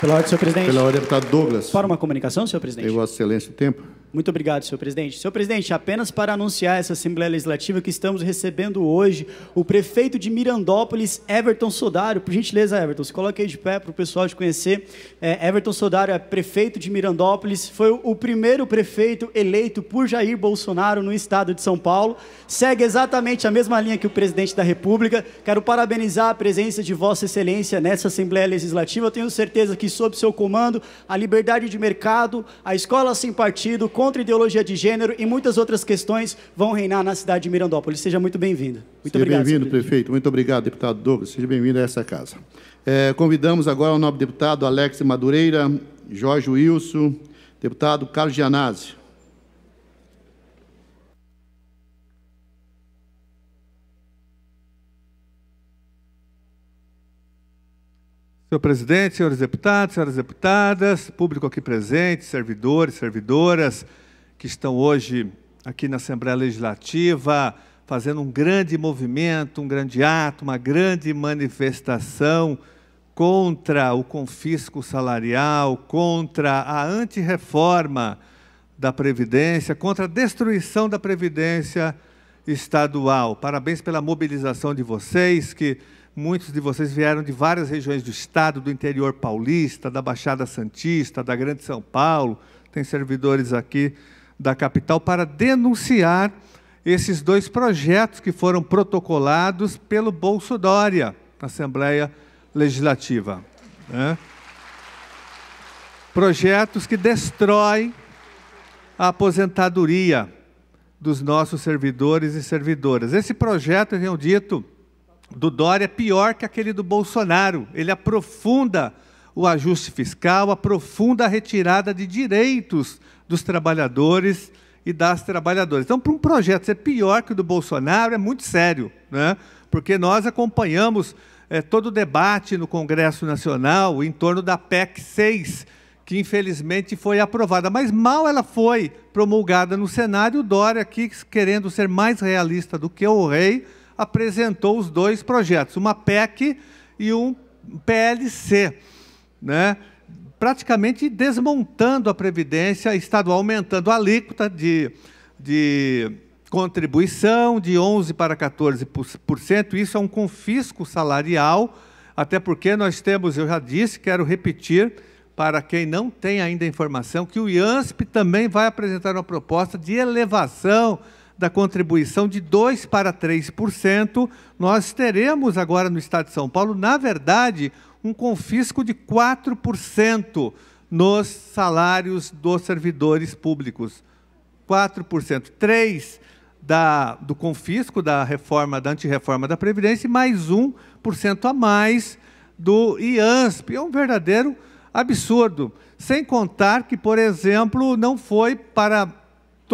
Pela ordem, senhor presidente.
Pela ordem, deputado Douglas.
Para uma comunicação, senhor presidente.
Tem Vossa Excelência o tempo.
Muito obrigado, senhor presidente. Senhor presidente, apenas para anunciar essa Assembleia Legislativa que estamos recebendo hoje o prefeito de Mirandópolis, Everton Sodário. Por gentileza, Everton, se coloque aí de pé para o pessoal te conhecer. É, Everton Sodário é prefeito de Mirandópolis, foi o primeiro prefeito eleito por Jair Bolsonaro no estado de São Paulo. Segue exatamente a mesma linha que o presidente da República. Quero parabenizar a presença de Vossa Excelência nessa Assembleia Legislativa. Tenho certeza que, sob seu comando, a liberdade de mercado, a escola sem partido, contra ideologia de gênero e muitas outras questões vão reinar na cidade de Mirandópolis. Seja muito bem-vindo. Muito
Seja bem-vindo, prefeito. Muito obrigado, deputado Douglas. Seja bem-vindo a essa casa. É, convidamos agora o nobre deputado Alex Madureira, Jorge Wilson, deputado Carlos Gianazzi.
Senhor presidente, senhores deputados, senhoras deputadas, público aqui presente, servidores, servidoras, que estão hoje aqui na Assembleia Legislativa, fazendo um grande movimento, um grande ato, uma grande manifestação contra o confisco salarial, contra a antirreforma da Previdência, contra a destruição da Previdência estadual. Parabéns pela mobilização de vocês, que Muitos de vocês vieram de várias regiões do estado, do interior paulista, da Baixada Santista, da Grande São Paulo, tem servidores aqui da capital, para denunciar esses dois projetos que foram protocolados pelo Bolso Dória, na Assembleia Legislativa. Né? Projetos que destroem a aposentadoria dos nossos servidores e servidoras. Esse projeto, eu tenho dito, do Dória é pior que aquele do Bolsonaro. Ele aprofunda o ajuste fiscal, aprofunda a retirada de direitos dos trabalhadores e das trabalhadoras. Então, para um projeto ser pior que o do Bolsonaro, é muito sério, né? porque nós acompanhamos é, todo o debate no Congresso Nacional em torno da PEC 6, que infelizmente foi aprovada, mas mal ela foi promulgada no Senado, o Dória aqui, querendo ser mais realista do que o rei, apresentou os dois projetos, uma PEC e um PLC, né? praticamente desmontando a Previdência estadual, aumentando a alíquota de, de contribuição de 11% para 14%. Isso é um confisco salarial, até porque nós temos, eu já disse, quero repetir, para quem não tem ainda informação, que o IANSP também vai apresentar uma proposta de elevação da contribuição de 2% para 3%, nós teremos agora no Estado de São Paulo, na verdade, um confisco de 4% nos salários dos servidores públicos. 4%. 3% da, do confisco da reforma, da antirreforma da Previdência, e mais 1% a mais do IANSP. É um verdadeiro absurdo. Sem contar que, por exemplo, não foi para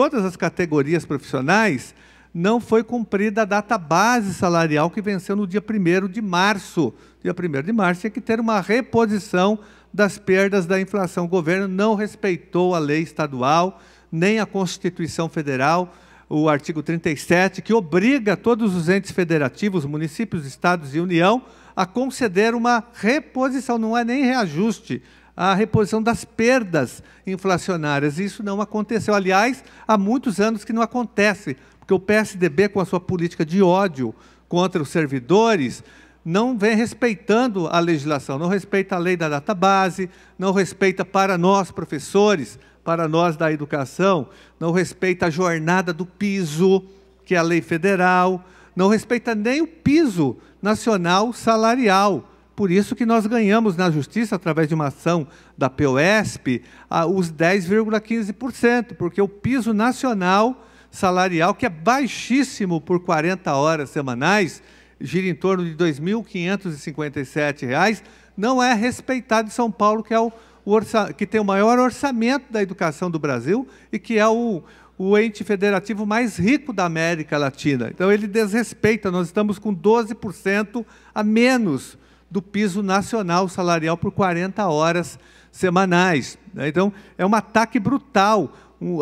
todas as categorias profissionais, não foi cumprida a data base salarial que venceu no dia 1 de março. Dia 1 de março tinha que ter uma reposição das perdas da inflação. O governo não respeitou a lei estadual, nem a Constituição Federal, o artigo 37, que obriga todos os entes federativos, municípios, estados e União, a conceder uma reposição, não é nem reajuste, a reposição das perdas inflacionárias. Isso não aconteceu. Aliás, há muitos anos que não acontece, porque o PSDB, com a sua política de ódio contra os servidores, não vem respeitando a legislação, não respeita a lei da database, não respeita para nós, professores, para nós da educação, não respeita a jornada do piso, que é a lei federal, não respeita nem o piso nacional salarial. Por isso que nós ganhamos na justiça, através de uma ação da POSP, os 10,15%, porque o piso nacional salarial, que é baixíssimo por 40 horas semanais, gira em torno de R$ 2.557, não é respeitado em São Paulo, que, é o, o que tem o maior orçamento da educação do Brasil e que é o, o ente federativo mais rico da América Latina. Então, ele desrespeita, nós estamos com 12% a menos do piso nacional salarial por 40 horas semanais. Né? Então, é um ataque brutal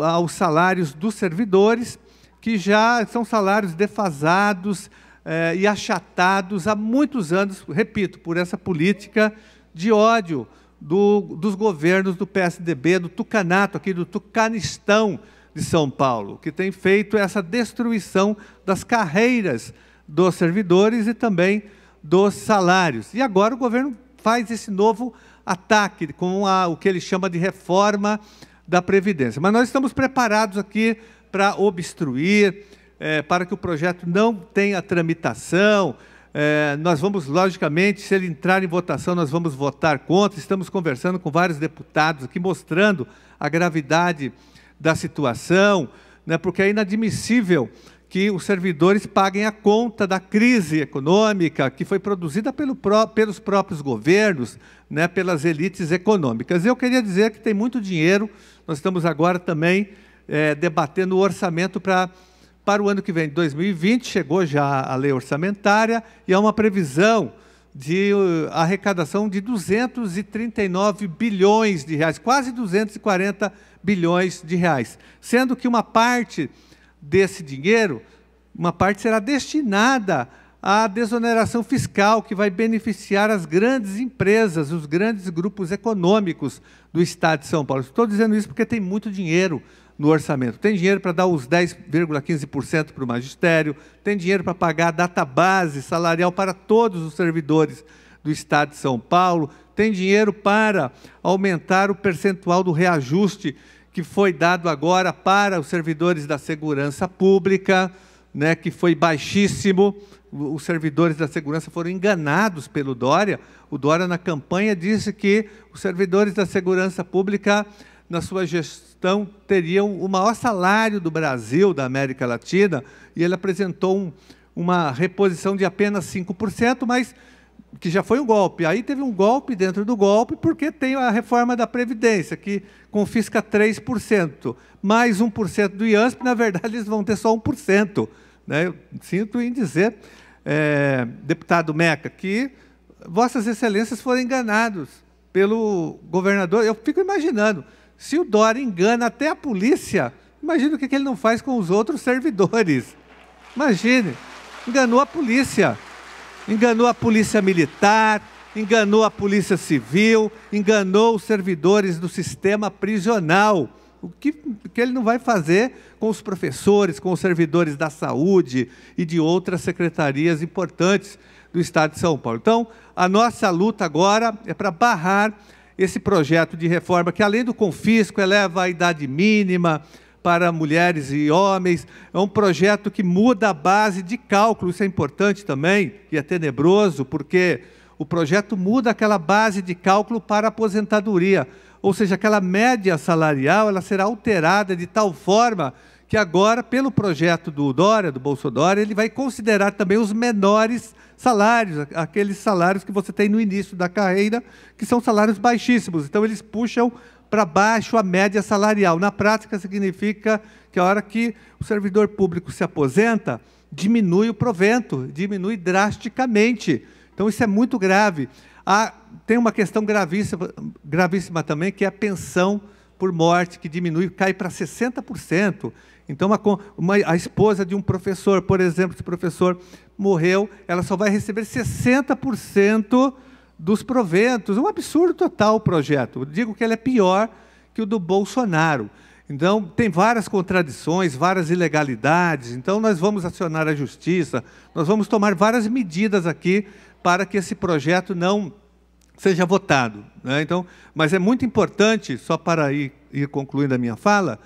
aos salários dos servidores, que já são salários defasados eh, e achatados há muitos anos, repito, por essa política de ódio do, dos governos do PSDB, do Tucanato, aqui do Tucanistão, de São Paulo, que tem feito essa destruição das carreiras dos servidores e também dos salários. E agora o governo faz esse novo ataque com a, o que ele chama de reforma da Previdência. Mas nós estamos preparados aqui para obstruir, é, para que o projeto não tenha tramitação. É, nós vamos, logicamente, se ele entrar em votação, nós vamos votar contra. Estamos conversando com vários deputados aqui, mostrando a gravidade da situação, né, porque é inadmissível que os servidores paguem a conta da crise econômica que foi produzida pelo pelos próprios governos, né, pelas elites econômicas. Eu queria dizer que tem muito dinheiro, nós estamos agora também é, debatendo o orçamento para para o ano que vem, 2020, chegou já a lei orçamentária e há uma previsão de uh, arrecadação de 239 bilhões de reais, quase 240 bilhões de reais, sendo que uma parte desse dinheiro, uma parte será destinada à desoneração fiscal, que vai beneficiar as grandes empresas, os grandes grupos econômicos do Estado de São Paulo. Estou dizendo isso porque tem muito dinheiro no orçamento. Tem dinheiro para dar os 10,15% para o magistério, tem dinheiro para pagar a database salarial para todos os servidores do Estado de São Paulo, tem dinheiro para aumentar o percentual do reajuste que foi dado agora para os servidores da segurança pública, né, que foi baixíssimo. Os servidores da segurança foram enganados pelo Dória. O Dória, na campanha, disse que os servidores da segurança pública, na sua gestão, teriam o maior salário do Brasil, da América Latina, e ele apresentou um, uma reposição de apenas 5%, mas que já foi um golpe. Aí teve um golpe dentro do golpe, porque tem a reforma da Previdência, que confisca 3%, mais 1% do IANSP, na verdade eles vão ter só 1%. Né? Eu sinto em dizer, é, deputado Meca, que Vossas Excelências foram enganados pelo governador. Eu fico imaginando, se o Dória engana até a polícia, imagina o que ele não faz com os outros servidores. Imagine, enganou a polícia enganou a polícia militar, enganou a polícia civil, enganou os servidores do sistema prisional. O que, que ele não vai fazer com os professores, com os servidores da saúde e de outras secretarias importantes do Estado de São Paulo. Então, a nossa luta agora é para barrar esse projeto de reforma que, além do confisco, eleva a idade mínima, para mulheres e homens. É um projeto que muda a base de cálculo, isso é importante também, e é tenebroso, porque o projeto muda aquela base de cálculo para a aposentadoria, ou seja, aquela média salarial, ela será alterada de tal forma que agora, pelo projeto do Dória, do Bolsonaro, ele vai considerar também os menores salários, aqueles salários que você tem no início da carreira, que são salários baixíssimos. Então, eles puxam para baixo a média salarial. Na prática, significa que a hora que o servidor público se aposenta, diminui o provento, diminui drasticamente. Então, isso é muito grave. Há, tem uma questão gravíssima, gravíssima também, que é a pensão por morte, que diminui, cai para 60%. Então, uma, uma, a esposa de um professor, por exemplo, se o professor morreu, ela só vai receber 60% dos proventos. Um absurdo total o projeto. Eu digo que ele é pior que o do Bolsonaro. Então, tem várias contradições, várias ilegalidades. Então, nós vamos acionar a justiça, nós vamos tomar várias medidas aqui para que esse projeto não seja votado. Né? Então, mas é muito importante, só para ir, ir concluindo a minha fala,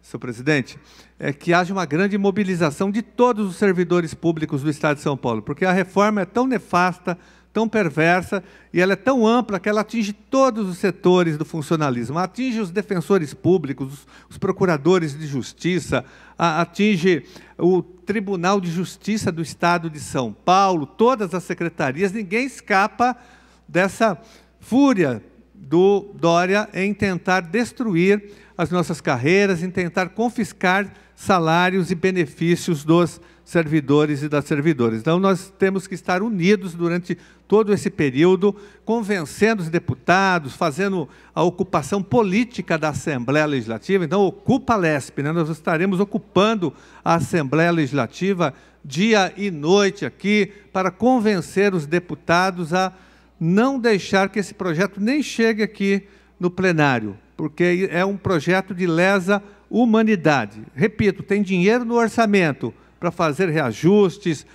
senhor presidente, é que haja uma grande mobilização de todos os servidores públicos do Estado de São Paulo, porque a reforma é tão nefasta, tão perversa e ela é tão ampla que ela atinge todos os setores do funcionalismo. Atinge os defensores públicos, os procuradores de justiça, atinge o Tribunal de Justiça do Estado de São Paulo, todas as secretarias, ninguém escapa dessa fúria do Dória em tentar destruir as nossas carreiras, em tentar confiscar salários e benefícios dos servidores e das servidoras. Então, nós temos que estar unidos durante todo esse período, convencendo os deputados, fazendo a ocupação política da Assembleia Legislativa. Então, ocupa a LESP, né? nós estaremos ocupando a Assembleia Legislativa dia e noite aqui para convencer os deputados a não deixar que esse projeto nem chegue aqui no plenário, porque é um projeto de lesa humanidade. Repito, tem dinheiro no orçamento para fazer reajustes,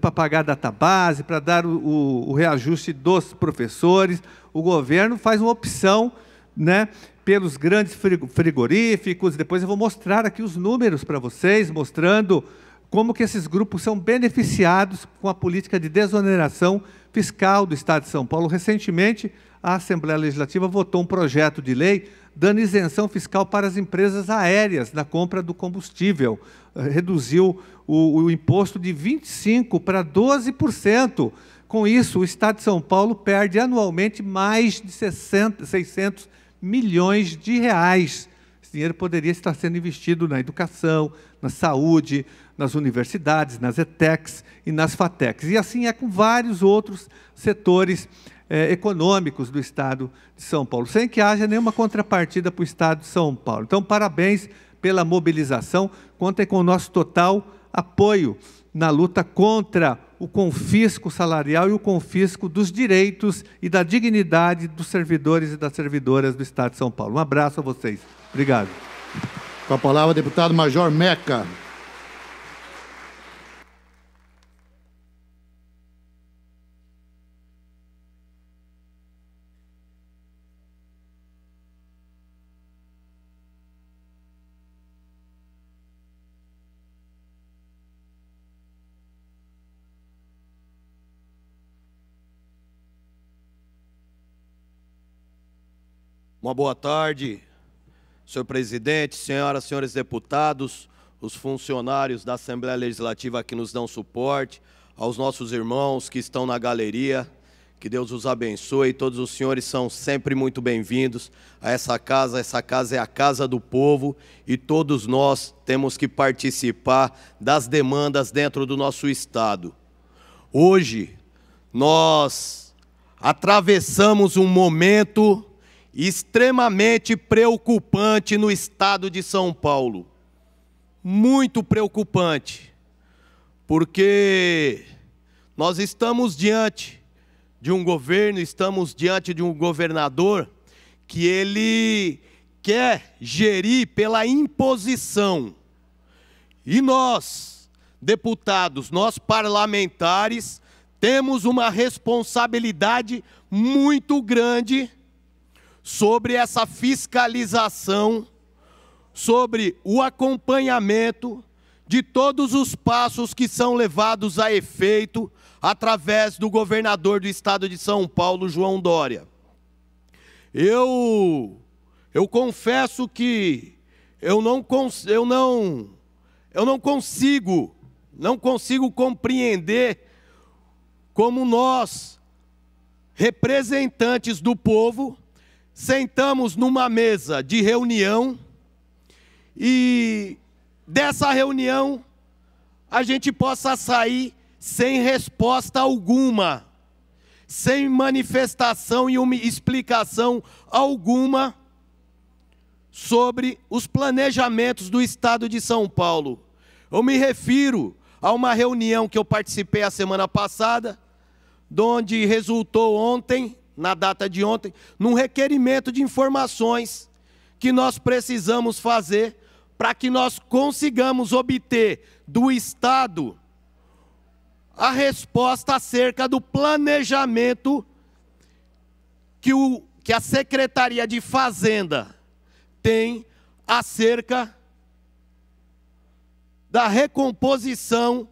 para pagar a database, para dar o, o, o, reajuste dos professores. O governo faz uma opção né, pelos grandes frigoríficos. Depois eu vou mostrar aqui os números para vocês, mostrando como que esses grupos são beneficiados com a política de desoneração fiscal do Estado de São Paulo. Recentemente, a Assembleia Legislativa votou um projeto de lei dando isenção fiscal para as empresas aéreas na compra do combustível. Eh, reduziu o, o imposto de 25% para 12%. Com isso, o Estado de São Paulo perde anualmente mais de 60, 600 milhões de reais. Esse dinheiro poderia estar sendo investido na educação, na saúde, nas universidades, nas ETECs e nas FATECs. E assim é com vários outros setores eh, econômicos do Estado de São Paulo, sem que haja nenhuma contrapartida para o Estado de São Paulo. Então, parabéns pela mobilização, contem com o nosso total apoio na luta contra o confisco salarial e o confisco dos direitos e da dignidade dos servidores e das servidoras do Estado de São Paulo. Um abraço a vocês. Obrigado.
Com a palavra, deputado Major Meca.
Uma boa tarde, senhor presidente, senhoras senhores deputados, os funcionários da Assembleia Legislativa que nos dão suporte, aos nossos irmãos que estão na galeria, que Deus os abençoe. Todos os senhores são sempre muito bem-vindos a essa casa. Essa casa é a casa do povo e todos nós temos que participar das demandas dentro do nosso Estado. Hoje, nós atravessamos um momento extremamente preocupante no estado de São Paulo. Muito preocupante, porque nós estamos diante de um governo, estamos diante de um governador que ele quer gerir pela imposição. E nós, deputados, nós parlamentares, temos uma responsabilidade muito grande sobre essa fiscalização, sobre o acompanhamento de todos os passos que são levados a efeito através do governador do estado de São Paulo, João Dória. Eu eu confesso que eu não eu não eu não consigo não consigo compreender como nós representantes do povo sentamos numa mesa de reunião e dessa reunião a gente possa sair sem resposta alguma, sem manifestação e uma explicação alguma sobre os planejamentos do Estado de São Paulo. Eu me refiro a uma reunião que eu participei a semana passada, onde resultou ontem, na data de ontem, num requerimento de informações que nós precisamos fazer para que nós consigamos obter do Estado a resposta acerca do planejamento que, o, que a Secretaria de Fazenda tem acerca da recomposição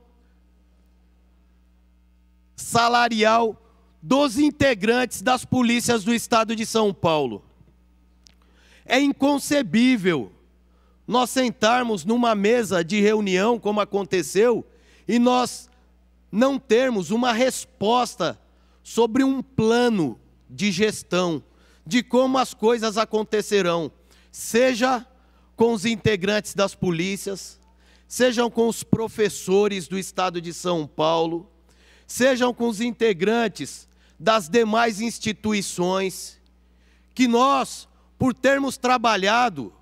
salarial dos integrantes das polícias do estado de São Paulo. É inconcebível nós sentarmos numa mesa de reunião, como aconteceu, e nós não termos uma resposta sobre um plano de gestão, de como as coisas acontecerão, seja com os integrantes das polícias, sejam com os professores do estado de São Paulo, sejam com os integrantes das demais instituições, que nós, por termos trabalhado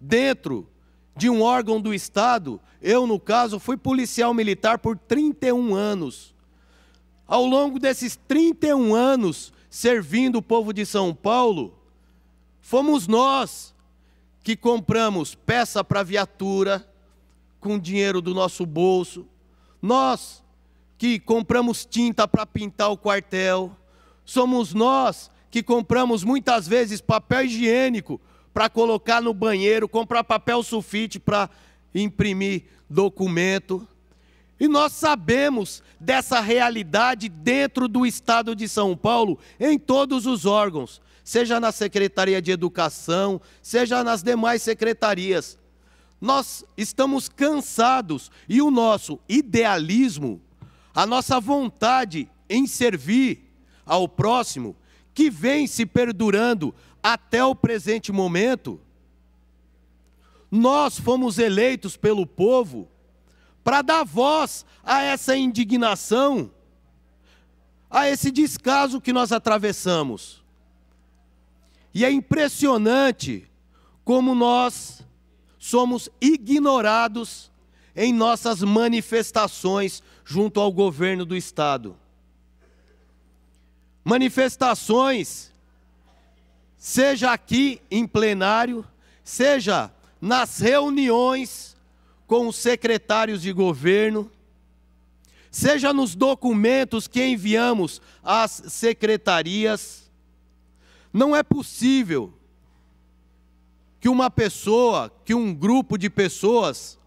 dentro de um órgão do Estado, eu, no caso, fui policial militar por 31 anos. Ao longo desses 31 anos servindo o povo de São Paulo, fomos nós que compramos peça para viatura, com dinheiro do nosso bolso. Nós que compramos tinta para pintar o quartel. Somos nós que compramos muitas vezes papel higiênico para colocar no banheiro, comprar papel sulfite para imprimir documento. E nós sabemos dessa realidade dentro do estado de São Paulo, em todos os órgãos, seja na Secretaria de Educação, seja nas demais secretarias. Nós estamos cansados e o nosso idealismo, a nossa vontade em servir ao próximo, que vem se perdurando até o presente momento, nós fomos eleitos pelo povo para dar voz a essa indignação, a esse descaso que nós atravessamos. E é impressionante como nós somos ignorados em nossas manifestações junto ao governo do Estado. Manifestações, seja aqui em plenário, seja nas reuniões com os secretários de governo, seja nos documentos que enviamos às secretarias, não é possível que uma pessoa, que um grupo de pessoas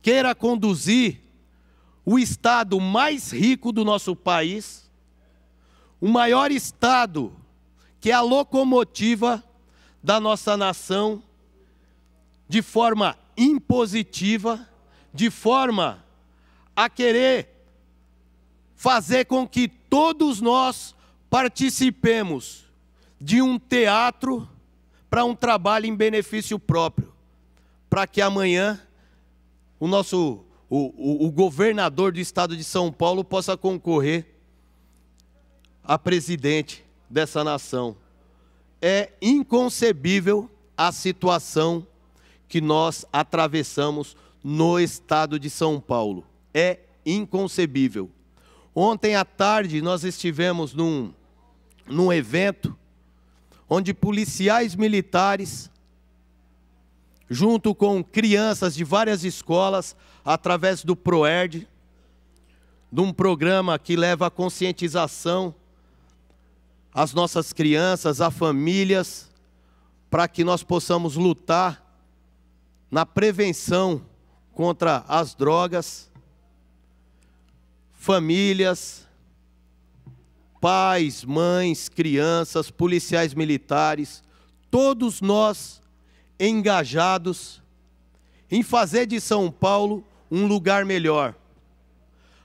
queira conduzir o estado mais rico do nosso país, o maior estado que é a locomotiva da nossa nação, de forma impositiva, de forma a querer fazer com que todos nós participemos de um teatro para um trabalho em benefício próprio, para que amanhã o nosso o, o, o governador do estado de São Paulo possa concorrer a presidente dessa nação. É inconcebível a situação que nós atravessamos no estado de São Paulo. É inconcebível. Ontem à tarde nós estivemos num, num evento onde policiais militares, junto com crianças de várias escolas, através do PROERD, de um programa que leva a conscientização às nossas crianças, às famílias, para que nós possamos lutar na prevenção contra as drogas, famílias, pais, mães, crianças, policiais militares, todos nós engajados em fazer de São Paulo um lugar melhor.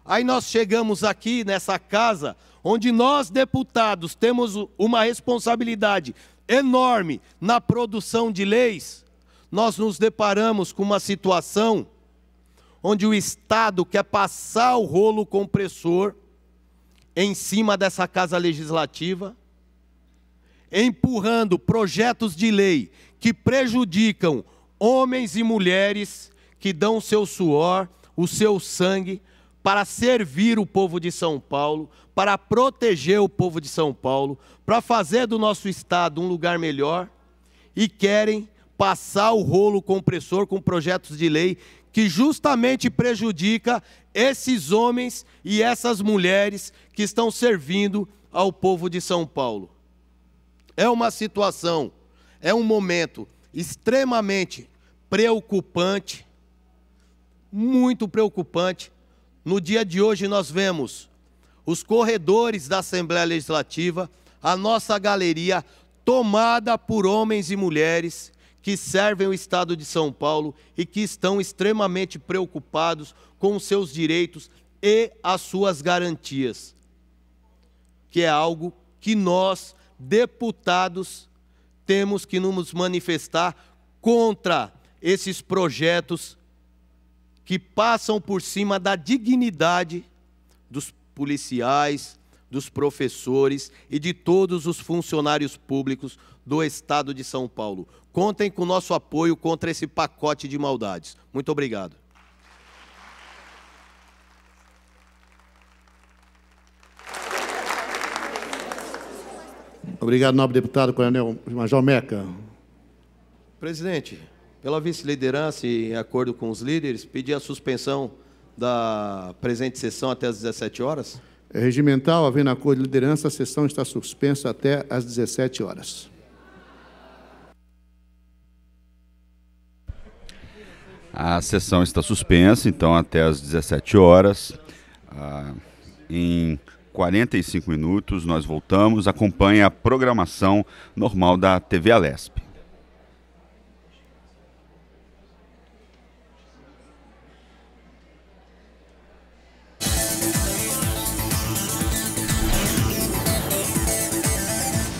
Aí nós chegamos aqui nessa casa, onde nós deputados temos uma responsabilidade enorme na produção de leis, nós nos deparamos com uma situação onde o Estado quer passar o rolo compressor em cima dessa casa legislativa, empurrando projetos de lei que prejudicam homens e mulheres que dão seu suor, o seu sangue para servir o povo de São Paulo, para proteger o povo de São Paulo, para fazer do nosso estado um lugar melhor e querem passar o rolo compressor com projetos de lei que justamente prejudica esses homens e essas mulheres que estão servindo ao povo de São Paulo. É uma situação, é um momento extremamente preocupante, muito preocupante. No dia de hoje nós vemos os corredores da Assembleia Legislativa, a nossa galeria tomada por homens e mulheres que servem o Estado de São Paulo e que estão extremamente preocupados com os seus direitos e as suas garantias, que é algo que nós, deputados, temos que nos manifestar contra esses projetos que passam por cima da dignidade dos policiais, dos professores e de todos os funcionários públicos do Estado de São Paulo. Contem com nosso apoio contra esse pacote de maldades. Muito obrigado.
Obrigado, nobre deputado Coronel Major Meca.
Presidente, pela vice-liderança e em acordo com os líderes, pedi a suspensão da presente sessão até às 17 horas.
É regimental, havendo acordo de liderança, a sessão está suspensa até às 17 horas.
A sessão está suspensa, então, até às 17 horas. Ah, em 45 minutos nós voltamos. Acompanhe a programação normal da TV Alesp.